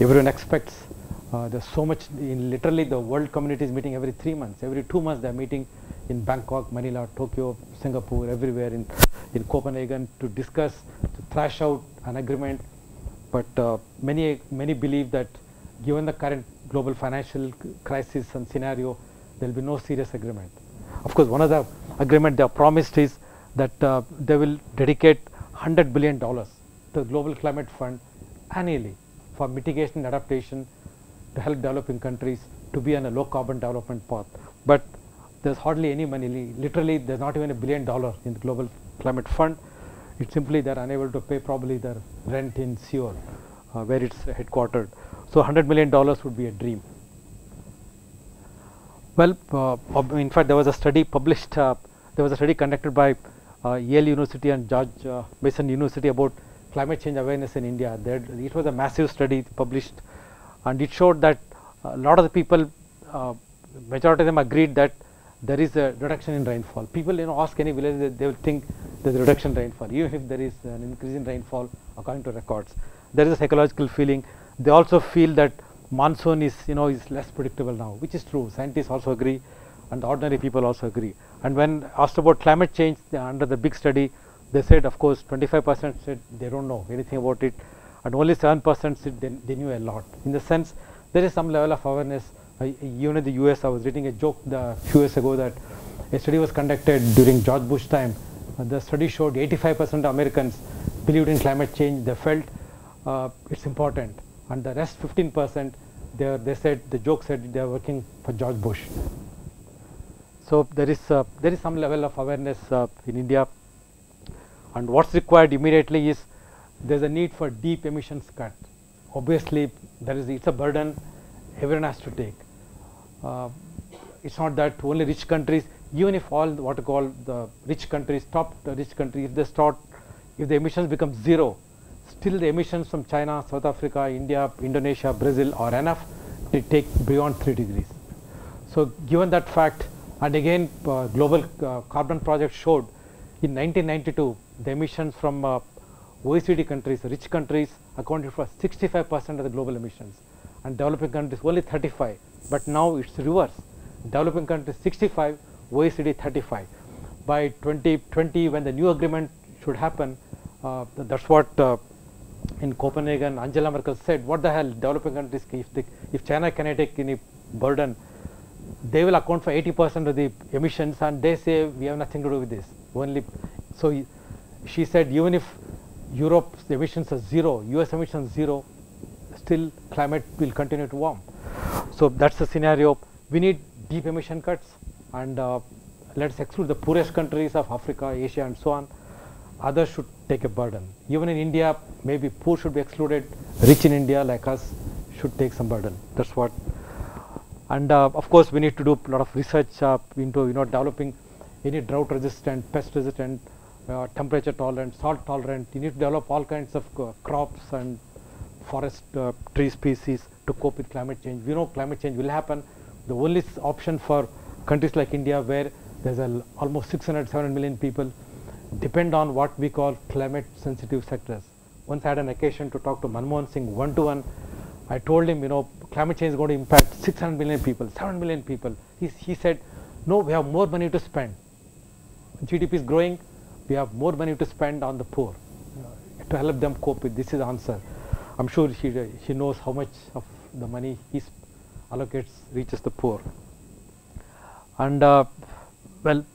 everyone expects uh, there's so much in literally the world community is meeting every three months every two months they're meeting in bangkok manila tokyo singapore everywhere in in copenhagen to discuss to thrash out an agreement but uh, many many believe that given the current global financial crisis and scenario, there will be no serious agreement. Of course, one of the agreement they have promised is that uh, they will dedicate 100 billion dollars to the Global Climate Fund annually for mitigation and adaptation to help developing countries to be on a low carbon development path. But there's hardly any money, literally there's not even a billion dollar in the Global Climate Fund. It's simply they're unable to pay probably their rent in Seoul, uh, where it's headquartered. So 100 million dollars would be a dream. Well, uh, in fact, there was a study published. Uh, there was a study conducted by uh, Yale University and George uh, Mason University about climate change awareness in India. There, it was a massive study published, and it showed that a lot of the people, uh, majority of them agreed that there is a reduction in rainfall. People, you know, ask any village, they, will think there is a reduction in rainfall, even if there is an increase in rainfall according to records. There is a psychological feeling. They also feel that monsoon is, you know, is less predictable now, which is true. Scientists also agree, and ordinary people also agree. And when asked about climate change under the big study, they said, of course, 25% said they don't know anything about it, and only 7% said they, they knew a lot. In the sense, there is some level of awareness. Uh, even in the US, I was reading a joke a few years ago that a study was conducted during George Bush time. The study showed 85% of Americans believed in climate change. They felt uh, it's important, and the rest 15% they, they said the joke said they are working for George Bush. So there is uh, there is some level of awareness uh, in India, and what's required immediately is there is a need for deep emissions cut. Obviously, there is it's a burden everyone has to take. Uh, it's not that only rich countries, even if all what you call the rich countries, top rich countries, if they start, if the emissions become zero, still the emissions from China, South Africa, India, Indonesia, Brazil are enough to take beyond 3 degrees. So given that fact, and again uh, global uh, carbon project showed in 1992 the emissions from uh, OECD countries, rich countries accounted for 65% of the global emissions. And developing countries only 35 but now it's reverse developing countries 65 OECD 35 by 2020 when the new agreement should happen uh, th that's what uh, in Copenhagen Angela Merkel said what the hell developing countries if, if China cannot take any burden they will account for 80% of the emissions and they say we have nothing to do with this. Only so she said even if Europe's emissions are zero US emissions zero still climate will continue to warm. So that's the scenario. We need deep emission cuts and uh, let's exclude the poorest countries of Africa Asia and so on. Others should take a burden. Even in India maybe poor should be excluded. Rich in India like us should take some burden. That's what. And uh, of course we need to do a lot of research uh, into you know developing any drought resistant pest resistant uh, temperature tolerant salt tolerant you need to develop all kinds of uh, crops and forest uh, tree species to cope with climate change we know climate change will happen the only option for countries like india where there's almost 600 700 million people depend on what we call climate sensitive sectors once i had an occasion to talk to manmohan singh one to one I told him, you know, climate change is going to impact 600 million people, 7 million people. He, he said, no, we have more money to spend. GDP is growing, we have more money to spend on the poor to help them cope with. This is the answer. I'm sure he, he knows how much of the money he allocates reaches the poor. And uh, well,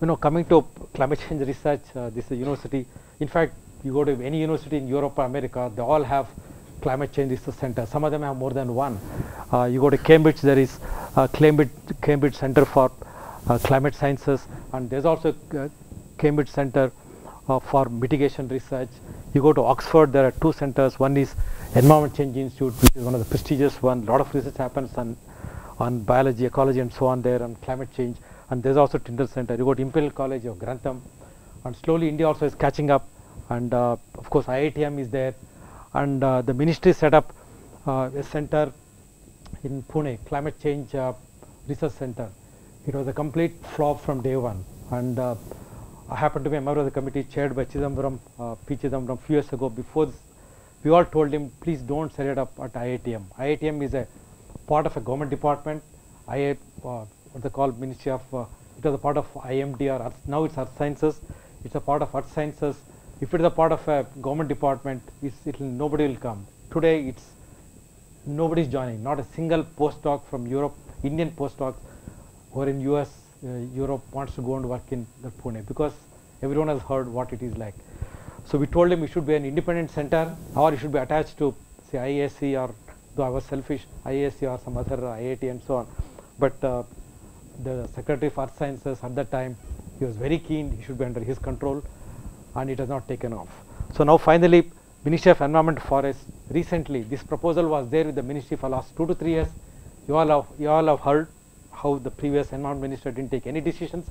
you know, coming to climate change research, uh, this is a university. In fact, you go to any university in Europe or America, they all have climate change research center. Some of them have more than one. Uh, you go to Cambridge, there is uh, Cambridge, Cambridge Center for uh, Climate Sciences, and there's also uh, Cambridge Center uh, for Mitigation Research. You go to Oxford, there are two centers. One is Environment Change Institute, which is one of the prestigious one. A lot of research happens on, on biology, ecology, and so on there, on climate change. And there's also Tyndall Center. You go to Imperial College of Grantham, and slowly India also is catching up. And uh, of course, IITM is there and uh, the ministry set up uh, a center in Pune, climate change uh, research center. It was a complete flop from day one and uh, I happened to be a member of the committee chaired by Chidambaram, uh, P. Chidambaram few years ago before this, we all told him please don't set it up at IITM. IITM is a part of a government department, I, uh, what they call Ministry of, uh, it was a part of IMD or now it's Earth Sciences, it's a part of Earth Sciences if it is a part of a government department, it'll, nobody will come. Today, it's nobody is joining. Not a single postdoc from Europe, Indian postdocs who are in US, Europe wants to go and work in the Pune because everyone has heard what it is like. So we told him it should be an independent center or it should be attached to say IISc or though I was selfish, IISc or some other IIT and so on. But uh, the Secretary for Earth Sciences at that time, he was very keen, he should be under his control and it has not taken off. So now finally Ministry of Environment Forest recently this proposal was there with the ministry for last 2 to 3 years. You all have, you all have heard how the previous environment minister didn't take any decisions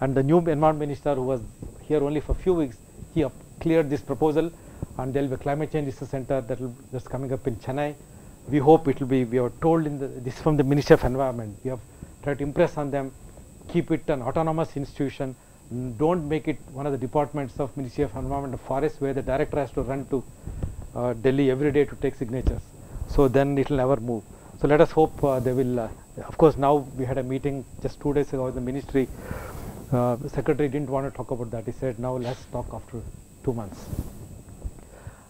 and the new environment minister who was here only for few weeks he cleared this proposal and there will be a climate change research center that will that's coming up in Chennai. We hope it will be. We are told in the this is from the Ministry of Environment. We have tried to impress on them. Keep it an autonomous institution. Don't make it one of the departments of Ministry of Environment and Forest where the director has to run to uh, Delhi every day to take signatures. So then it will never move. So let us hope uh, they will. Uh, of course, now we had a meeting just two days ago the ministry. Uh, the secretary didn't want to talk about that. He said, "Now let's talk after two months."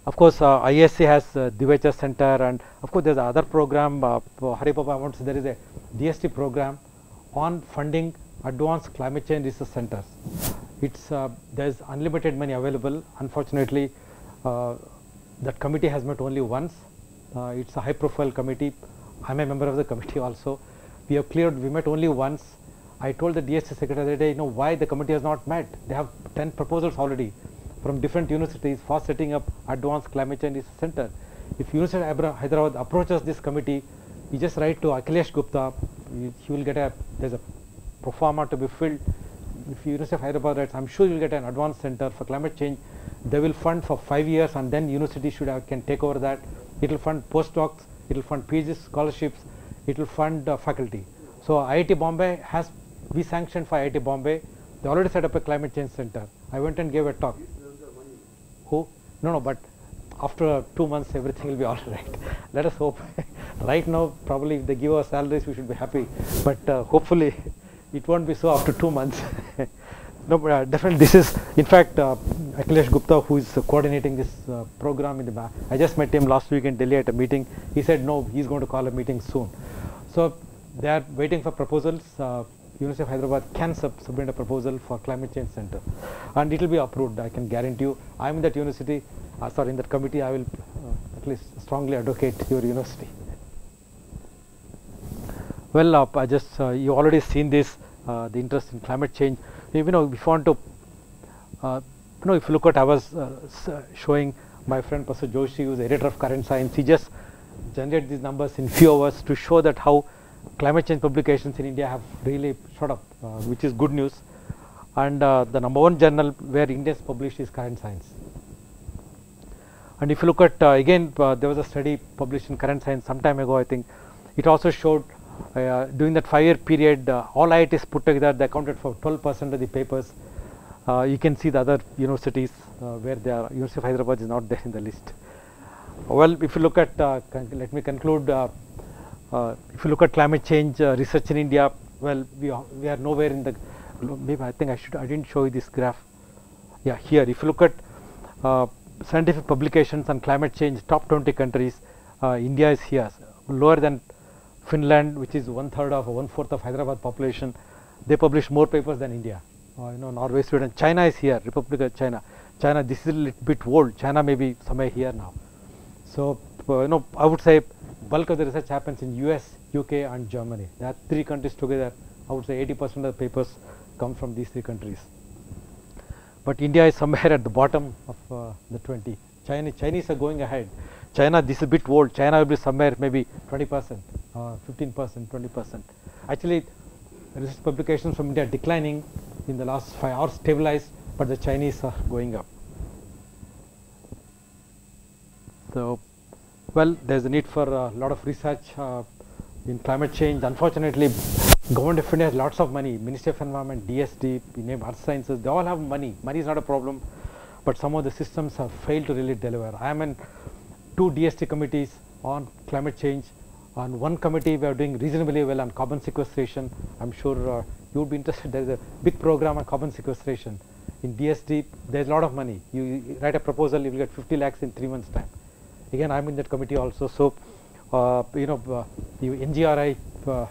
Of course, uh, ISC has uh, Divecha Center, and of course, there's another program. Uh, for Hari Babu wants there is a DST program on funding advanced climate change research centers. It's uh, there's unlimited money available. Unfortunately, uh, that committee has met only once. Uh, it's a high-profile committee. I'm a member of the committee also. We have cleared. We met only once. I told the DST secretary day, you know, why the committee has not met. They have 10 proposals already from different universities for setting up advanced climate change center. If University of Hyderabad approaches this committee, you just write to Akhilesh Gupta, he will get a, there's a pro forma to be filled. If University of Hyderabad writes, I'm sure you'll get an advanced center for climate change. They will fund for five years and then university should have, can take over that. It will fund postdocs, it will fund PhD scholarships, it will fund uh, faculty. So IIT Bombay has, we sanctioned for IIT Bombay. They already set up a climate change center. I went and gave a talk. Who? No, no, but after two months everything will be all right. Let us hope. right now, probably if they give us salaries, we should be happy. But uh, hopefully, it won't be so after two months. No, uh, definitely this is, in fact, uh, Akhilesh Gupta, who is uh, coordinating this uh, program in the back. I just met him last week in Delhi at a meeting. He said no, he's going to call a meeting soon. So they are waiting for proposals. Uh, University of Hyderabad can sub- submit a proposal for climate change center, and it will be approved. I can guarantee you. I am in that university. Uh, sorry, in that committee. I will uh, at least strongly advocate your university. Well, uh, I just you already seen this the interest in climate change. You know, if you want to, uh, you know, if you look at I was uh, uh, showing my friend Professor Joshi, who is editor of Current Science. He just generated these numbers in few hours to show that how climate change publications in India have really shot up, uh, which is good news. And uh, the number one journal where Indians published is Current Science. And if you look at uh, again, uh, there was a study published in Current Science some time ago. I think it also showed uh, during that five-year period, uh, all IITs put together, they accounted for 12% of the papers. Uh, you can see the other universities uh, where they are. University of Hyderabad is not there in the list. Well, if you look at, uh, let me conclude. Uh, if you look at climate change research in India, well, we are, we are nowhere in the. Maybe I think I should. I didn't show you this graph. Yeah, here. If you look at scientific publications on climate change, top 20 countries, India is here, lower than Finland, which is one third of one fourth of Hyderabad population. They publish more papers than India. Uh, you know, Norway, Sweden, China is here. Republic of China. China, this is a little bit old. China may be somewhere here now. So, uh, you know, I would say bulk of the research happens in US, UK and Germany. There are three countries together. I would say 80% of the papers come from these three countries. But India is somewhere at the bottom of uh, the 20. China, Chinese are going ahead. China, this is a bit old. China will be somewhere maybe 20%, uh, 15%, 20%. Actually, research publications from India declining in the last five hours, stabilized, but the Chinese are going up. So, well, there's a need for a lot of research uh, in climate change. Unfortunately, government of India has lots of money. Ministry of Environment, DST, name Earth Sciences, they all have money. Money is not a problem, but some of the systems have failed to really deliver. I am in two DST committees on climate change. On one committee, we are doing reasonably well on carbon sequestration. I'm sure uh, you would be interested. There is a big program on carbon sequestration. In DST, there's a lot of money. You, you write a proposal, you will get 50 lakhs in three months' time. Again, I'm in that committee also. So, uh, you know, uh, you NGRI uh, uh,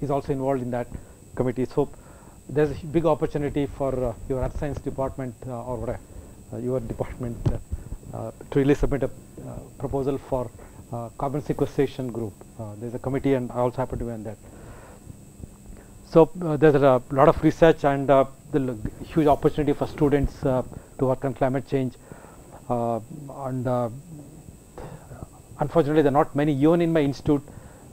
is also involved in that committee. So, there's a big opportunity for uh, your earth science department or your department to really submit a proposal for uh, carbon sequestration group. Uh, there's a committee, and I also happen to be on that. So uh, there's a lot of research and uh, the huge opportunity for students uh, to work on climate change. Uh, and uh, unfortunately, there are not many. Even in my institute,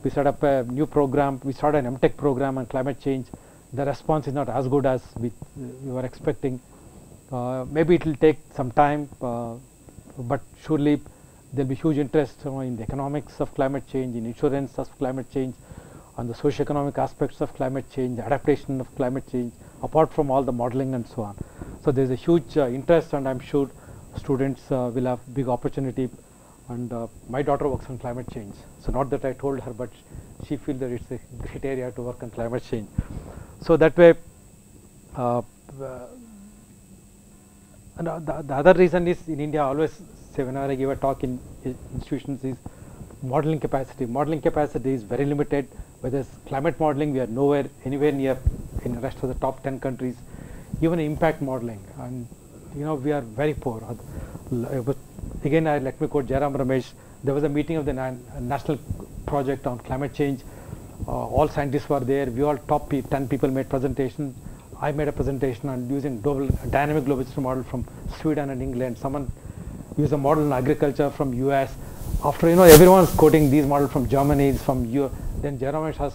we set up a new program. We started an MTech program on climate change. The response is not as good as we, we were expecting. Uh, maybe it will take some time uh, but surely there will be huge interest you know, in the economics of climate change, in insurance of climate change, on the socio-economic aspects of climate change, adaptation of climate change, apart from all the modeling and so on. So there is a huge uh, interest and I am sure students uh, will have big opportunity and uh, my daughter works on climate change. So not that I told her but she feels that it's a great area to work on climate change. So that way uh, and the, the other reason is in India always say whenever I give a talk in institutions is modeling capacity. Modeling capacity is very limited. Whether it's climate modeling we are nowhere anywhere near in the rest of the top 10 countries. Even impact modeling. And you know we are very poor. But again I let me quote Jairam Ramesh. There was a meeting of the national project on climate change. Uh, all scientists were there. We all top 10 people made presentation. I made a presentation on using global, dynamic global system model from Sweden and England. Someone used a model in agriculture from US. After you know everyone's quoting these models from Germany, it's from U. Then Jairam has,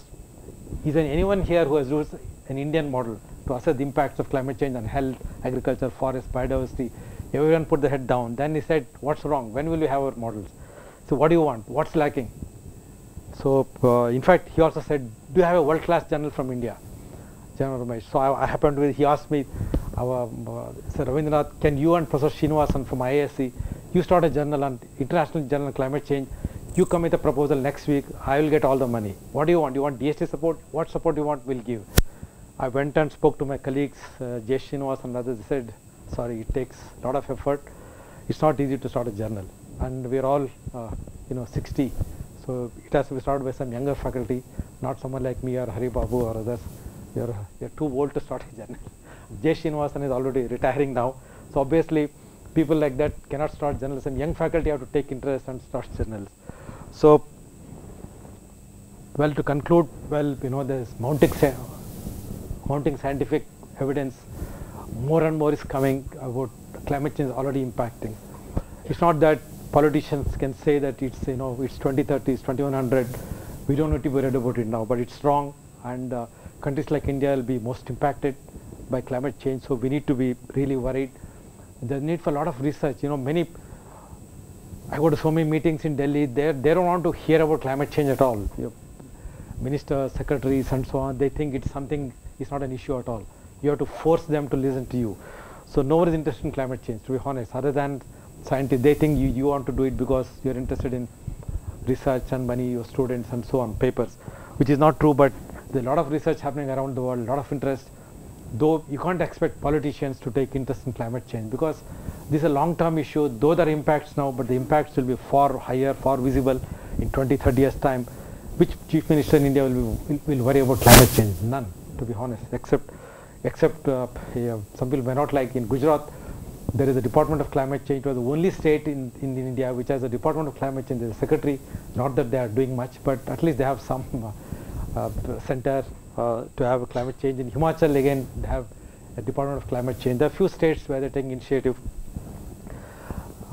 is there anyone here who has used an Indian model to assess the impacts of climate change on health, agriculture, forest, biodiversity? Everyone put the head down. Then he said, what's wrong? When will we have our models? So what do you want? What's lacking? So uh, in fact, he also said, do you have a world-class journal from India? Jairam Ramesh. So I, I happened to, he asked me, our, uh, Sir Ravindranath, can you and Professor Srinivasan from IISc, you start a journal on International Journal on Climate Change, you come with a proposal next week, I will get all the money. What do you want? You want DST support? What support you want, we'll give. I went and spoke to my colleagues, uh, Jay Srinivas and others, they said, sorry, it takes a lot of effort. It's not easy to start a journal. And we're all, uh, you know, 60. So it has to be started by some younger faculty, not someone like me or Hari Babu or others you're, you're too old to start a journal. Jay Srinivasan is already retiring now. So obviously people like that cannot start journalism. Young faculty have to take interest and start journals. So well to conclude, well you know there is mounting, mounting scientific evidence more and more is coming about climate change already impacting. It's not that politicians can say that it's you know it's 2030, it's 2100. We don't need to be worried about it now, but it's wrong and uh, countries like India will be most impacted by climate change. So we need to be really worried. There's need for a lot of research. You know, many. I go to so many meetings in Delhi. They they don't want to hear about climate change at all. You know, ministers, secretaries, and so on. They think it's something. It's not an issue at all. You have to force them to listen to you. So no one is interested in climate change. To be honest, other than scientists, they think you you want to do it because you're interested in research and money, your students, and so on, papers, which is not true. But there's a lot of research happening around the world, a lot of interest. Though you can't expect politicians to take interest in climate change because this is a long-term issue. Though there are impacts now, but the impacts will be far higher, far visible in 20, 30 years time. Which chief minister in India will, be, will, will worry about climate change? None, to be honest, except except uh, yeah, some people may not like in Gujarat. There is a Department of Climate Change. It was the only state in, in India which has a Department of Climate Change. There is a secretary. Not that they are doing much, but at least they have some. Uh, uh, center to have a climate change. In Himachal again have a Department of Climate Change. There are few states where they are taking initiative.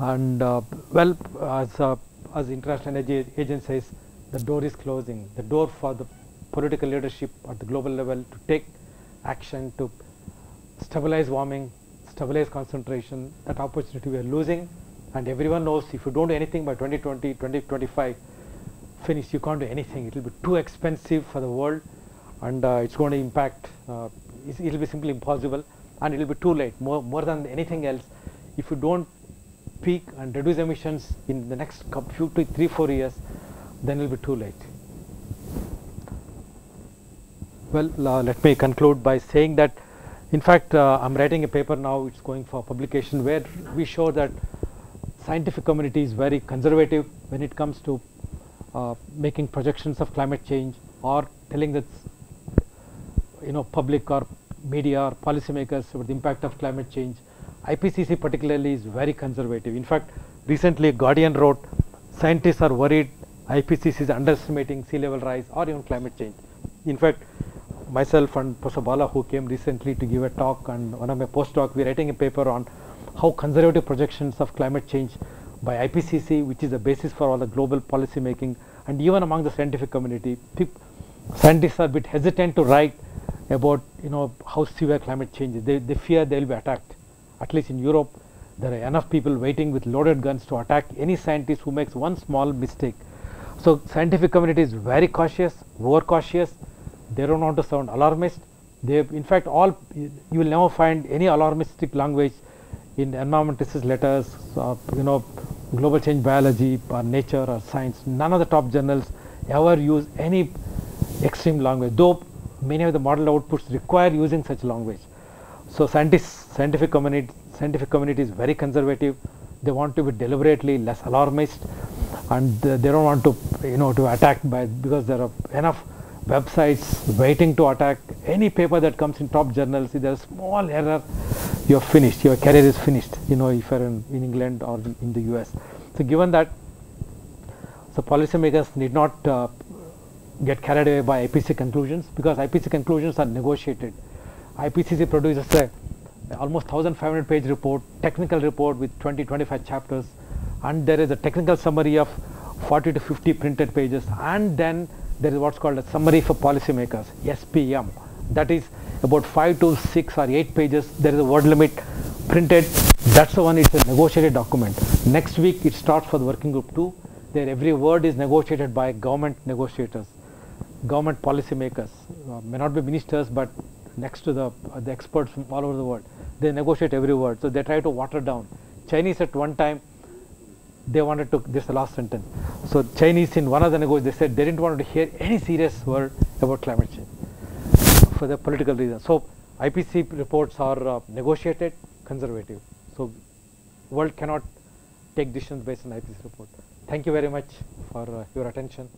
And uh, well, as as International Energy Agency says, the door is closing. The door for the political leadership at the global level to take action to stabilize warming, stabilize concentration, that opportunity we are losing. And everyone knows if you don't do anything by 2020, 2025, finish you can't do anything it will be too expensive for the world and uh, it's going to impact uh, it will be simply impossible and it will be too late more, more than anything else. If you don't peak and reduce emissions in the next few to three four years then it will be too late. Well uh, let me conclude by saying that in fact uh, I'm writing a paper now it's going for publication where we show that scientific community is very conservative when it comes to uh, making projections of climate change or telling the you know public or media or policymakers about the impact of climate change. IPCC particularly is very conservative. In fact, recently Guardian wrote, scientists are worried IPCC is underestimating sea level rise or even climate change. In fact, myself and Professor Bala who came recently to give a talk and one of my postdoc, we are writing a paper on how conservative projections of climate change by IPCC which is the basis for all the global policy making and even among the scientific community scientists are a bit hesitant to write about you know how severe climate change is they, they fear they will be attacked at least in Europe There are enough people waiting with loaded guns to attack any scientist who makes one small mistake. So scientific community is very cautious, over cautious. They don't want to sound alarmist. They, in fact, all you will never find any alarmistic language in environmentalist letters, you know, global change biology or nature or science. None of the top journals ever use any extreme language, though many of the model outputs require using such language. So scientists, scientific community, scientific community is very conservative. They want to be deliberately less alarmist, and they don't want to, you know, to attack by because there are enough websites waiting to attack any paper that comes in top journals. If there's a small error, you're finished. Your career is finished. You know, if you're in, in England or in, in the US. So given that, so policymakers need not uh, get carried away by IPCC conclusions because IPCC conclusions are negotiated. IPCC produces a almost 1500 page report, technical report with 20 25 chapters and there is a technical summary of 40 to 50 printed pages and then there is what's called a summary for policymakers SPM that is about 5 to 6 or 8 pages. There is a word limit printed. That's the one it's a negotiated document. Next week it starts for the working group 2 there every word is negotiated by government negotiators government policymakers uh, may not be ministers but next to the uh, the experts from all over the world they negotiate every word. So they try to water down. Chinese at one time they wanted to this is the last sentence. So chinese in one of the negotiations they said they didn't want to hear any serious word about climate change for the political reasons. So ipcc reports are uh, negotiated conservative. So world cannot take decisions based on ipcc report. Thank you very much for uh, your attention